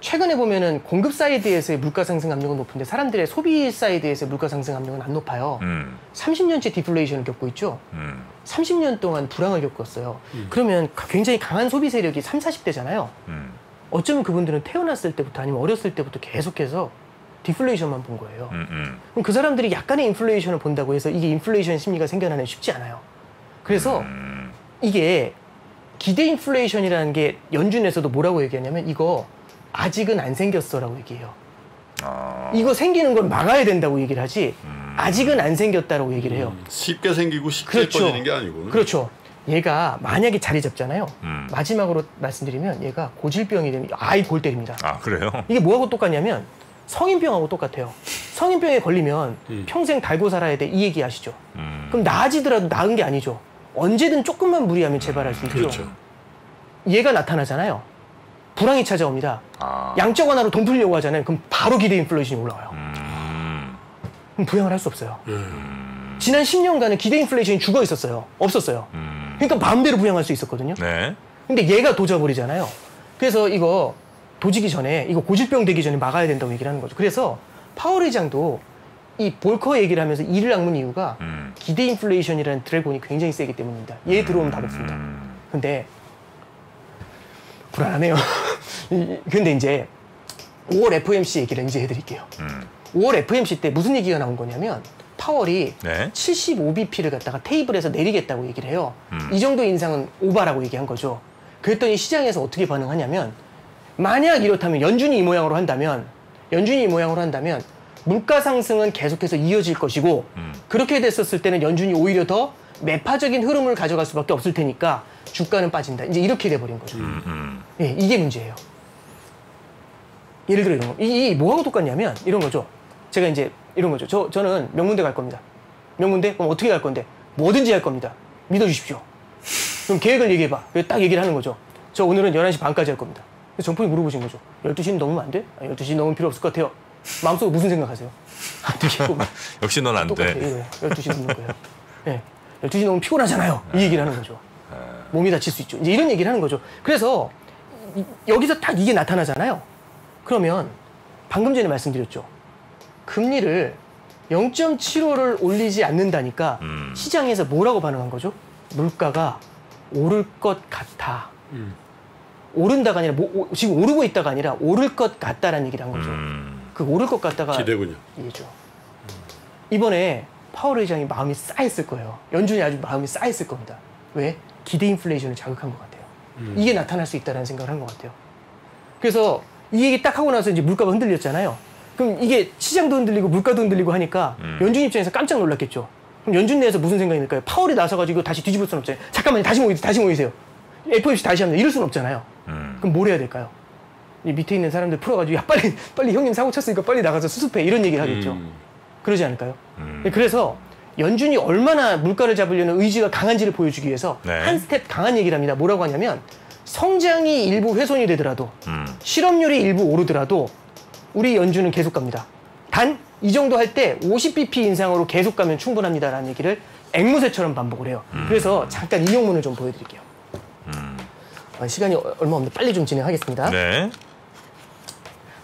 최근에 보면은 공급 사이드에서의 물가 상승 압력은 높은데 사람들의 소비 사이드에서의 물가 상승 압력은 안 높아요. 음. 30년째 디플레이션을 겪고 있죠. 음. 30년 동안 불황을 겪었어요. 그러면 굉장히 강한 소비 세력이 3, 40대잖아요. 음. 어쩌면 그분들은 태어났을 때부터 아니면 어렸을 때부터 계속해서 디플레이션만 본 거예요. 음. 음. 그럼 그 사람들이 약간의 인플레이션을 본다고 해서 이게 인플레이션 심리가 생겨나는 게 쉽지 않아요. 그래서 음. 이게 기대 인플레이션이라는 게 연준에서도 뭐라고 얘기하냐면 이거 아직은 안 생겼어라고 얘기해요. 아. 이거 생기는 걸 막아야 된다고 얘기를 하지 음. 아직은 안 생겼다라고 얘기를 해요. 쉽게 생기고 쉽게 그렇죠. 꺼지는 게 아니고. 그렇죠. 얘가 만약에 자리 잡잖아요. 음. 마지막으로 말씀드리면 얘가 고질병이 되면 아이 골 때립니다. 아 그래요? 이게 뭐하고 똑같냐면 성인병하고 똑같아요. 성인병에 걸리면 음. 평생 달고 살아야 돼 이 얘기 아시죠? 음. 그럼 나아지더라도 나은 게 아니죠. 언제든 조금만 무리하면 재발할 수 있죠. 그렇죠. 얘가 나타나잖아요. 불황이 찾아옵니다. 아. 양적 완화로 돈 풀려고 하잖아요. 그럼 바로 기대 인플레이션이 올라와요. 음. 그럼 부양을 할 수 없어요. 음. 지난 10년간은 기대 인플레이션이 죽어 있었어요. 없었어요. 음. 그러니까 마음대로 부양할 수 있었거든요. 네. 근데 얘가 도져버리잖아요. 그래서 이거 도지기 전에 이거 고질병 되기 전에 막아야 된다고 얘기를 하는 거죠. 그래서 파월 의장도 이 볼커 얘기를 하면서 이를 악문 이유가 음. 기대 인플레이션이라는 dragon이 굉장히 세기 때문입니다. 얘 들어오면 다 먹습니다. 음. 근데 불안하네요. 이- 근데 이제 5월 FOMC 얘기를 이제 해드릴게요. 음. 5월 FOMC 때 무슨 얘기가 나온 거냐면 파월이 네. 75bp를 갖다가 테이블에서 내리겠다고 얘기를 해요. 음. 이 정도 인상은 오바라고 얘기한 거죠. 그랬더니 시장에서 어떻게 반응하냐면 만약 이렇다면 연준이 이 모양으로 한다면 연준이 이 모양으로 한다면 물가 상승은 계속해서 이어질 것이고 음. 그렇게 됐었을 때는 연준이 오히려 더 매파적인 흐름을 가져갈 수밖에 없을 테니까 주가는 빠진다. 이제 이렇게 돼버린 거죠. 음. 음. 예, 이게 문제예요. 예를 들어 이런 거. 이, 이 뭐하고 똑같냐면 이런 거죠. 제가 이제 이런 거죠. 저, 저는 명문대 갈 겁니다. 명문대? 그럼 어떻게 갈 건데? 뭐든지 할 겁니다. 믿어주십시오. 그럼 계획을 얘기해봐. 딱 얘기를 하는 거죠. 저 오늘은 11시 반까지 할 겁니다. 정품이 물어보신 거죠. 12시는 넘으면 안 돼? 아, 12시 넘으면 필요 없을 것 같아요. 마음속으로 무슨 생각하세요? 안 되겠고 막 역시 넌 안. 돼. 이거예요. 12시 넘는 거예요. 예. 12시 넘으면 피곤하잖아요. 이 얘기를 하는 거죠. 몸이 다칠 수 있죠. 이제 이런 얘기를 하는 거죠. 그래서 이- 여기서 딱 이게 나타나잖아요. 그러면 방금 전에 말씀드렸죠. 금리를 0.75를 올리지 않는다니까 음. 시장에서 뭐라고 반응한 거죠? 물가가 오를 것 같아. 오른다가 아니라 뭐- 오- 지금 오르고 있다가 아니라 오를 것 같다라는 얘기를 한 거죠. 음. 그 오를 것 같다가 기대군요. 이죠. 이번에 파월 의장이 마음이 쌓였을 거예요. 연준이 아주 마음이 쌓였을 겁니다. 왜? 기대 인플레이션을 자극한 것 같아요. 이게 나타날 수 있다는 생각을 한 것 같아요. 그래서 이 얘기 딱 하고 나서 이제 물가가 흔들렸잖아요. 그럼 이게 시장도 흔들리고 물가도 흔들리고 하니까 음. 연준 입장에서 깜짝 놀랐겠죠. 그럼 연준 내에서 무슨 생각이 들까요? 파월이 나서가지고 다시 뒤집을 수는 없잖아요. 잠깐만요. 다시 모이세요. 다시 모이세요. FOMC 다시 합니다. 이럴 수는 없잖아요. 음. 그럼 뭘 해야 될까요? 이 밑에 있는 사람들 풀어가지고 야 빨리 빨리 형님 사고 쳤으니까 빨리 나가서 수습해 이런 얘기를 하겠죠. 음. 그러지 않을까요? 음. 네, 그래서 연준이 얼마나 물가를 잡으려는 의지가 강한지를 보여주기 위해서 네. 한 스텝 강한 얘기를 합니다. 뭐라고 하냐면 성장이 일부 훼손이 되더라도 음. 실업률이 일부 오르더라도 우리 연준은 계속 갑니다. 단 이 정도 할 때 50bp 인상으로 계속 가면 충분합니다라는 얘기를 앵무새처럼 반복을 해요. 그래서 잠깐 인용문을 좀 보여드릴게요. 아, 시간이 어- 얼마 없는데 빨리 좀 진행하겠습니다. 네.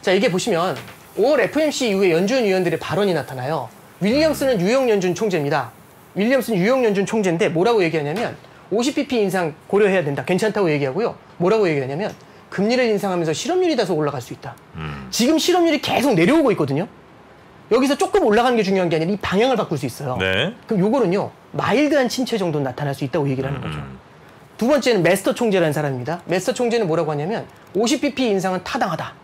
자, 이게 보시면 5월 FOMC 이후에 연준 위원들의 발언이 나타나요. 윌리엄스는 뉴욕 연준 총재입니다. 윌리엄스는 뉴욕 연준 총재인데 뭐라고 얘기하냐면 50bp 인상 고려해야 된다. 괜찮다고 얘기하고요. 뭐라고 얘기하냐면 금리를 인상하면서 실업률이 다소 올라갈 수 있다. 음. 지금 실업률이 계속 내려오고 있거든요. 여기서 조금 올라가는 게 중요한 게 아니라 이 방향을 바꿀 수 있어요. 네. 그럼 요거는요. 마일드한 침체 정도 나타날 수 있다고 얘기를 하는 거죠. 음. 두 번째는 메스터 총재라는 사람입니다. 메스터 총재는 뭐라고 하냐면 50bp 인상은 타당하다.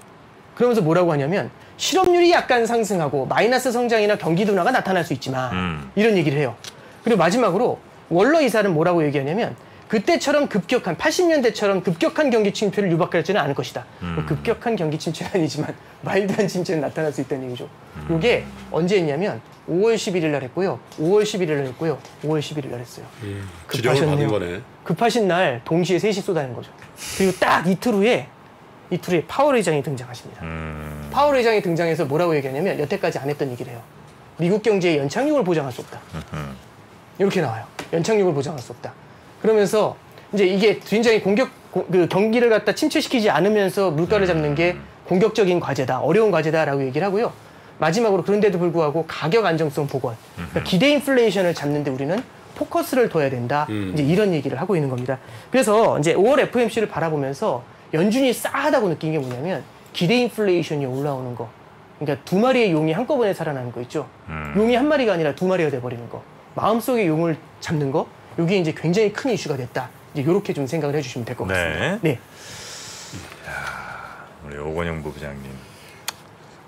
그러면서 뭐라고 하냐면 실업률이 약간 상승하고 마이너스 성장이나 경기 둔화가 나타날 수 있지만 음. 이런 얘기를 해요. 그리고 마지막으로 월러 이사는 뭐라고 얘기하냐면 그때처럼 급격한 80년대처럼 급격한 경기 침체를 유발하지는 않을 것이다. 뭐 급격한 경기 침체는 아니지만 마일드한 침체는 나타날 수 있다는 얘기죠. 이게 언제 했냐면 5월 11일 날 했고요. 5월 11일 날 했고요. 5월 11일 날 했어요. 받은 급하셨네요. 거네. 급하신 날 동시에 셋이 쏟아낸 거죠. 그리고 딱 이틀 후에 이틀 후에 파월 의장이 등장하십니다. 음. 파월 의장이 등장해서 뭐라고 얘기하냐면 여태까지 안 했던 얘기를 해요. 미국 경제의 연착륙을 보장할 수 없다. 이렇게 나와요. 연착륙을 보장할 수 없다. 그러면서 이제 이게 굉장히 공격 고- 그 경기를 갖다 침체시키지 않으면서 물가를 잡는 게 공격적인 과제다, 어려운 과제다라고 얘기를 하고요. 마지막으로 그런데도 불구하고 가격 안정성 복원, 그러니까 기대 인플레이션을 잡는데 우리는 포커스를 둬야 된다. 음. 이제 이런 얘기를 하고 있는 겁니다. 그래서 이제 5월 FOMC를 바라보면서 연준이 싸하다고 느낀 게 뭐냐면 기대 인플레이션이 올라오는 거. 그러니까 두 마리의 용이 한꺼번에 살아나는 거 있죠. 음. 용이 한 마리가 아니라 두 마리가 돼버리는 거. 마음속에 용을 잡는 거. 이게 이제 굉장히 큰 이슈가 됐다. 이제 이렇게 좀 생각을 해주시면 될것 네. 같습니다. 네. 우리 오건영 부부장님.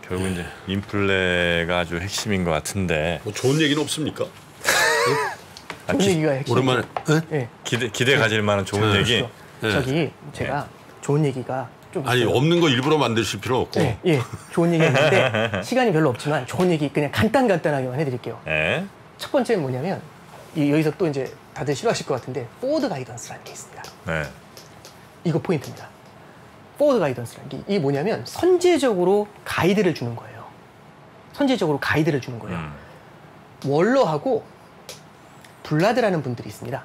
결국 이제 인플레가 아주 핵심인 것 같은데 뭐 좋은 얘기는 없습니까? 아, 좋은 기, 얘기가 핵심. 오랜만에 예? 네. 기대 기대 가질 만한 좋은 네. 얘기. 네. 저기 제가 좋은 얘기가 좀 아니 있어요. 없는 거 일부러 만드실 필요 없고 네, 예, 좋은 얘기가 있는데 시간이 별로 없지만 좋은 얘기 그냥 간단 간단하게만 해드릴게요. 네. 첫 번째는 뭐냐면 이- 여기서 또 이제 다들 싫어하실 것 같은데 forward guidance라는 게 있습니다. 네. 이거 포인트입니다. forward guidance라는 게 이게 뭐냐면 선제적으로 가이드를 주는 거예요. 선제적으로 가이드를 주는 거예요. 음. 월러하고 불라드라는 분들이 있습니다.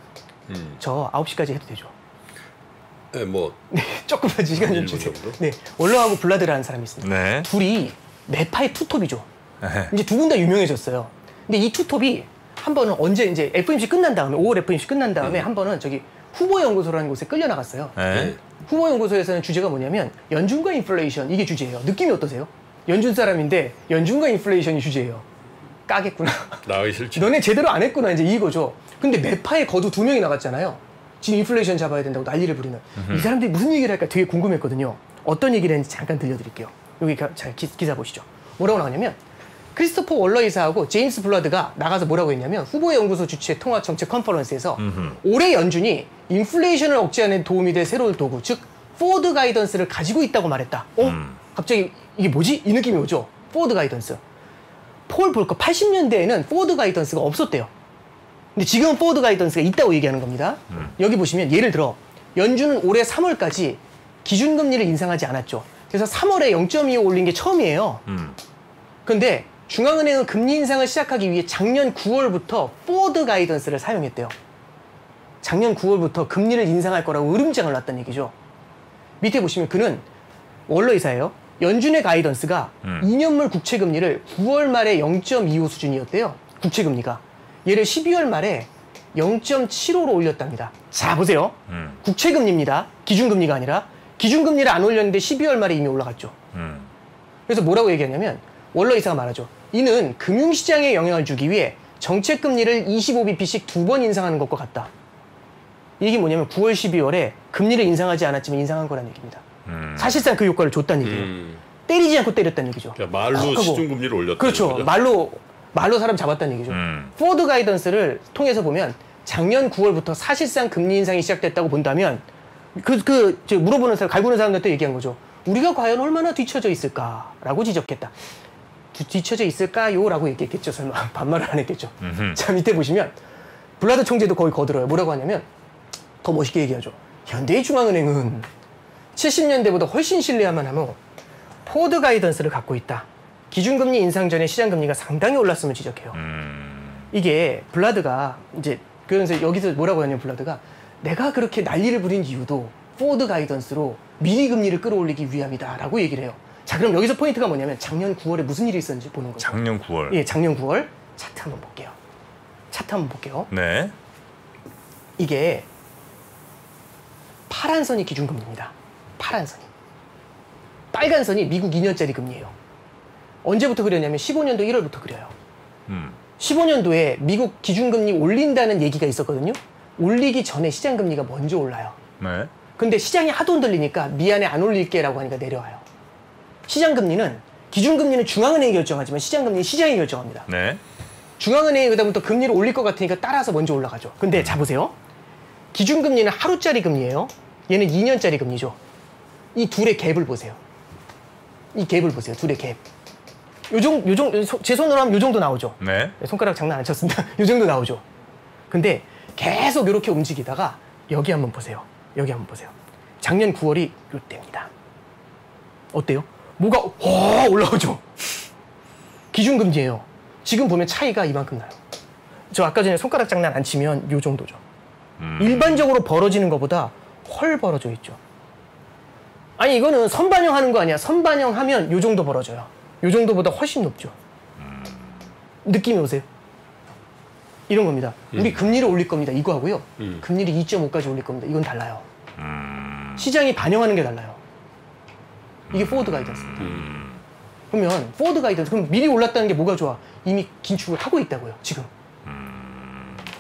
음. 저 9시까지 해도 되죠. 네, 뭐 조금만 시간 좀 주세요. 정도? 네, 월러하고 불라드라는 사람이 있습니다. 네. 둘이 매파의 투톱이죠. 네. 이제 두 분 다 유명해졌어요. 근데 이 투톱이 한 번은 언제 이제 FMC 끝난 다음에 5월 FMC 끝난 다음에 한 번은 저기 후보 연구소라는 곳에 끌려 나갔어요. 네. 후보 연구소에서는 주제가 뭐냐면 연준과 인플레이션 이게 주제예요. 느낌이 어떠세요? 연준 사람인데 연준과 인플레이션이 주제예요. 까겠구나. 나가기 싫지. 너네 제대로 안 했구나 이제 이거죠. 근데 매파에 거두 두 명이 나갔잖아요. 지금 인플레이션 잡아야 된다고 난리를 부리는 이 사람들이 무슨 얘기를 할까 되게 궁금했거든요. 어떤 얘기를 했는지 잠깐 들려드릴게요. 여기 기, 기사 보시죠. 뭐라고 나가냐면 크리스토퍼 월러 이사하고 제임스 블라드가 나가서 뭐라고 했냐면 후버 연구소 주최 통화 정책 컨퍼런스에서 올해 연준이 인플레이션을 억제하는 데 도움이 될 새로운 도구 즉 forward guidance를 가지고 있다고 말했다. 어? 음. 갑자기 이게 뭐지? 이 느낌이 오죠. forward guidance. 폴 볼커 80년대에는 forward guidance가 없었대요. 근데 지금은 forward guidance가 있다고 얘기하는 겁니다. 여기 보시면 예를 들어 연준은 올해 3월까지 기준금리를 인상하지 않았죠. 그래서 3월에 0.25 올린 게 처음이에요. 음. 근데 중앙은행은 금리 인상을 시작하기 위해 작년 9월부터 forward guidance를 사용했대요. 작년 9월부터 금리를 인상할 거라고 으름장을 놨다는 얘기죠. 밑에 보시면 그는 월러 이사예요. 연준의 guidance가 음. 2년물 국채 금리를 9월 말에 0.25 수준이었대요. 국채 금리가. 얘를 12월 말에 0.75로 올렸답니다. 자, 보세요. 음. 국채 금리입니다. 기준 금리가 아니라 기준 금리를 안 올렸는데 12월 말에 이미 올라갔죠. 음. 그래서 뭐라고 얘기하냐면 원로 이사가 말하죠. 이는 금융시장에 영향을 주기 위해 정책 금리를 25bp씩 두 번 인상하는 것과 같다. 이게 뭐냐면 9월, 12월에 금리를 인상하지 않았지만 인상한 거란 얘기입니다. 음. 사실상 그 효과를 줬다는 얘기예요. 음. 때리지 않고 때렸다는 얘기죠. 그러니까 말로. 시중금리를 올렸다. 그렇죠. 말로 말로 사람 잡았다는 얘기죠. 음. forward guidance를 통해서 보면 작년 9월부터 사실상 금리 인상이 시작됐다고 본다면 그, 그, 저 물어보는 사람, 갈구는 사람들도 얘기한 거죠. 우리가 과연 얼마나 뒤처져 있을까라고 지적했다. 뒤- 뒤처져 있을까요? 라고 얘기했겠죠. 설마. 반말을 안 했겠죠. 음흠. 자, 밑에 보시면 블라드 총재도 거의 거들어요. 뭐라고 하냐면 더 멋있게 얘기하죠. 현대중앙은행은 70년대보다 훨씬 신뢰할만 하며 forward guidance를 갖고 있다. 기준금리 인상 전에 시장금리가 상당히 올랐음을 지적해요. 음. 이게 블라드가 이제 그래서 여기서 뭐라고 하냐면 블라드가 내가 그렇게 난리를 부린 이유도 forward guidance로 미리 금리를 끌어올리기 위함이다라고 얘기를 해요. 자 그럼 여기서 포인트가 뭐냐면 작년 9월에 무슨 일이 있었는지 보는 거죠. 작년 9월. 예, 작년 9월 차트 한번 볼게요. 차트 한번 볼게요. 네. 이게 파란 선이 기준금리입니다. 파란 선이. 빨간 선이 미국 2년짜리 금리예요. 언제부터 그렸냐면 15년도 1월부터 그려요. 음. 15년도에 미국 기준금리 올린다는 얘기가 있었거든요. 올리기 전에 시장금리가 먼저 올라요. 네. 근데 시장이 하도 흔들리니까 미안해 안 올릴게라고 하니까 내려와요. 시장금리는 기준금리는 중앙은행이 결정하지만 시장금리는 시장이 결정합니다. 네. 중앙은행이 그다 음부터 금리를 올릴 것 같으니까 따라서 먼저 올라가죠. 근데 자 보세요. 기준금리는 하루짜리 금리예요. 얘는 2년짜리 금리죠. 이 둘의 갭을 보세요. 이 갭을 보세요. 둘의 갭. 요정 요정 소- 제 손으로 하면 요 정도 나오죠. 네. 손가락 장난 안 쳤습니다. 요 정도 나오죠. 근데 계속 이렇게 움직이다가 여기 한번 보세요. 여기 한번 보세요. 작년 9월이 요때입니다. 어때요? 뭐가 와 올라오죠. 기준금리예요. 지금 보면 차이가 이만큼 나요. 저 아까 전에 손가락 장난 안 치면 요 정도죠. 음. 일반적으로 벌어지는 것보다 헐 벌어져 있죠. 아니 이거는 선반영하는 거 아니야. 선반영하면 요 정도 벌어져요. 요 정도보다 훨씬 높죠. 느낌이 오세요? 이런 겁니다. 우리 금리를 올릴 겁니다. 이거 하고요. 음. 금리를 2.5까지 올릴 겁니다. 이건 달라요. 음. 시장이 반영하는 게 달라요. 이게 forward guidance입니다. 음. 그러면 forward guidance 그럼 미리 올랐다는 게 뭐가 좋아? 이미 긴축을 하고 있다고요. 지금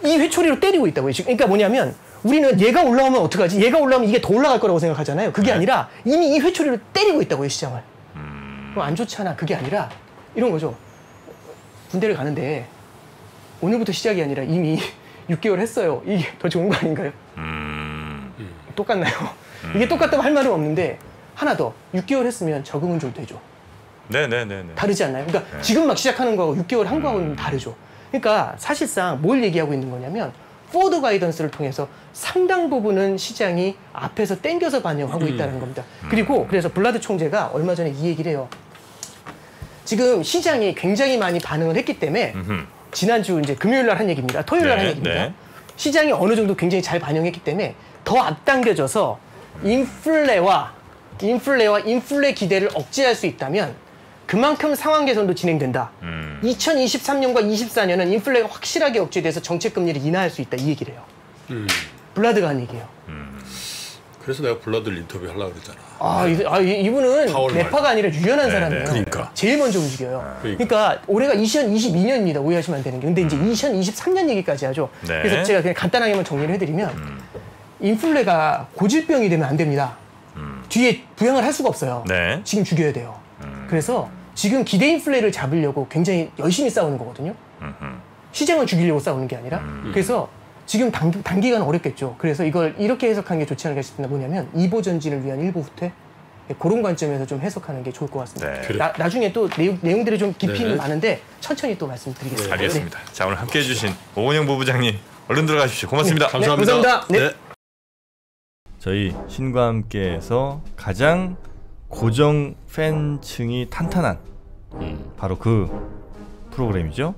이 회초리로 때리고 있다고요. 지금 그러니까 뭐냐면 우리는 얘가 올라오면 어떡하지? 얘가 올라오면 이게 더 올라갈 거라고 생각하잖아요. 그게 아니라 이미 이 회초리로 때리고 있다고요. 시장을. 그럼 안 좋잖아. 그게 아니라 이런 거죠. 군대를 가는데 오늘부터 시작이 아니라 이미 6개월 했어요. 이게 더 좋은 거 아닌가요? 음. 똑같나요? 이게 똑같다고 할 말은 없는데 하나 더 6개월 했으면 적응은 좀 되죠. 네, 네, 네, 네. 다르지 않나요? 그러니까 지금 막 시작하는 거하고 6개월 한 거하고는 다르죠. 그러니까 사실상 뭘 얘기하고 있는 거냐면 forward guidance를 통해서 상당 부분은 시장이 앞에서 땡겨서 반영하고 있다는 겁니다. 그리고 그래서 블라드 총재가 얼마 전에 이 얘기를 해요. 지금 시장이 굉장히 많이 반응을 했기 때문에 음흠. 지난주 이제 금요일 날 한 얘기입니다. 토요일 날한 네, 얘기입니다. 네. 시장이 어느 정도 굉장히 잘 반영했기 때문에 더 앞당겨져서 인플레와 인플레와 인플레 기대를 억제할 수 있다면 그만큼 상황 개선도 진행된다. 음. 2023년과 24년은 인플레가 확실하게 억제돼서 정책 금리를 인하할 수 있다. 이 얘기를 해요. 음. 블라드가 한 얘기예요. 그래서 내가 블라드를 인터뷰 하려고 그랬잖아. 아, 이, 아, 이- 이분은 래퍼가 아니라 유연한 네, 사람이에요. 네. 그러니까. 제일 먼저 움직여요. 그러니까. 그러니까, 올해가 2022년입니다. 오해하시면 안 되는 게. 근데 이제 2023년 얘기까지 하죠. 네. 그래서 제가 그냥 간단하게만 정리를 해드리면 인플레가 고질병이 되면 안 됩니다. 뒤에 부양을 할 수가 없어요. 네. 지금 죽여야 돼요. 그래서 지금 기대 인플레를 잡으려고 굉장히 열심히 싸우는 거거든요. 음흠. 시장을 죽이려고 싸우는 게 아니라 그래서 지금 단, 단기 간 어렵겠죠. 그래서 이걸 이렇게 해석하는 게 좋지 않을까 싶은데 뭐냐면 이보 전진을 위한 일부 후퇴 네, 그런 관점에서 좀 해석하는 게 좋을 것 같습니다. 네. 그래. 나, 나중에 또 내용, 내용 들이 좀 깊이는 네. 많은데 천천히 또 말씀드리겠습니다. 알겠습니다. 자, 오늘 함께 해 주신 오건영 부부장님 얼른 들어가십시오. 고맙습니다. 네, 감사합니다. 네. 저희 신과 함께해서 가장 고정 팬층이 탄탄한 음. 바로 그 프로그램이죠.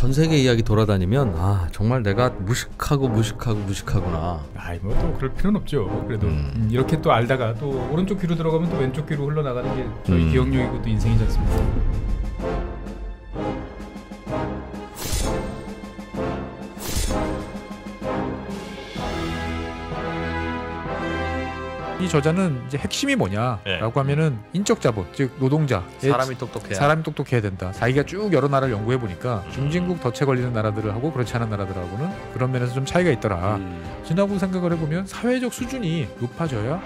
전 세계 이야기 돌아다니면 아 정말 내가 무식하고 무식하고 무식하구나. 아이 뭐또 그럴 필요는 없죠. 그래도 음. 음, 이렇게 또 알다가 또 오른쪽 귀로 들어가면 또 왼쪽 귀로 흘러나가는 게 저희 음. 기억력이고 또 인생이지 않습니까? 저자는 이제 핵심이 뭐냐라고 네. 하면은 인적 자본, 즉 노동자, 사람이 똑똑해야. 사람이 똑똑해야 된다. 자기가 쭉 여러 나라를 연구해 보니까 중진국 덫에 걸리는 나라들하고 그렇지 않은 나라들하고는 그런 면에서 좀 차이가 있더라. 음. 지나고 생각을 해보면 사회적 수준이 높아져야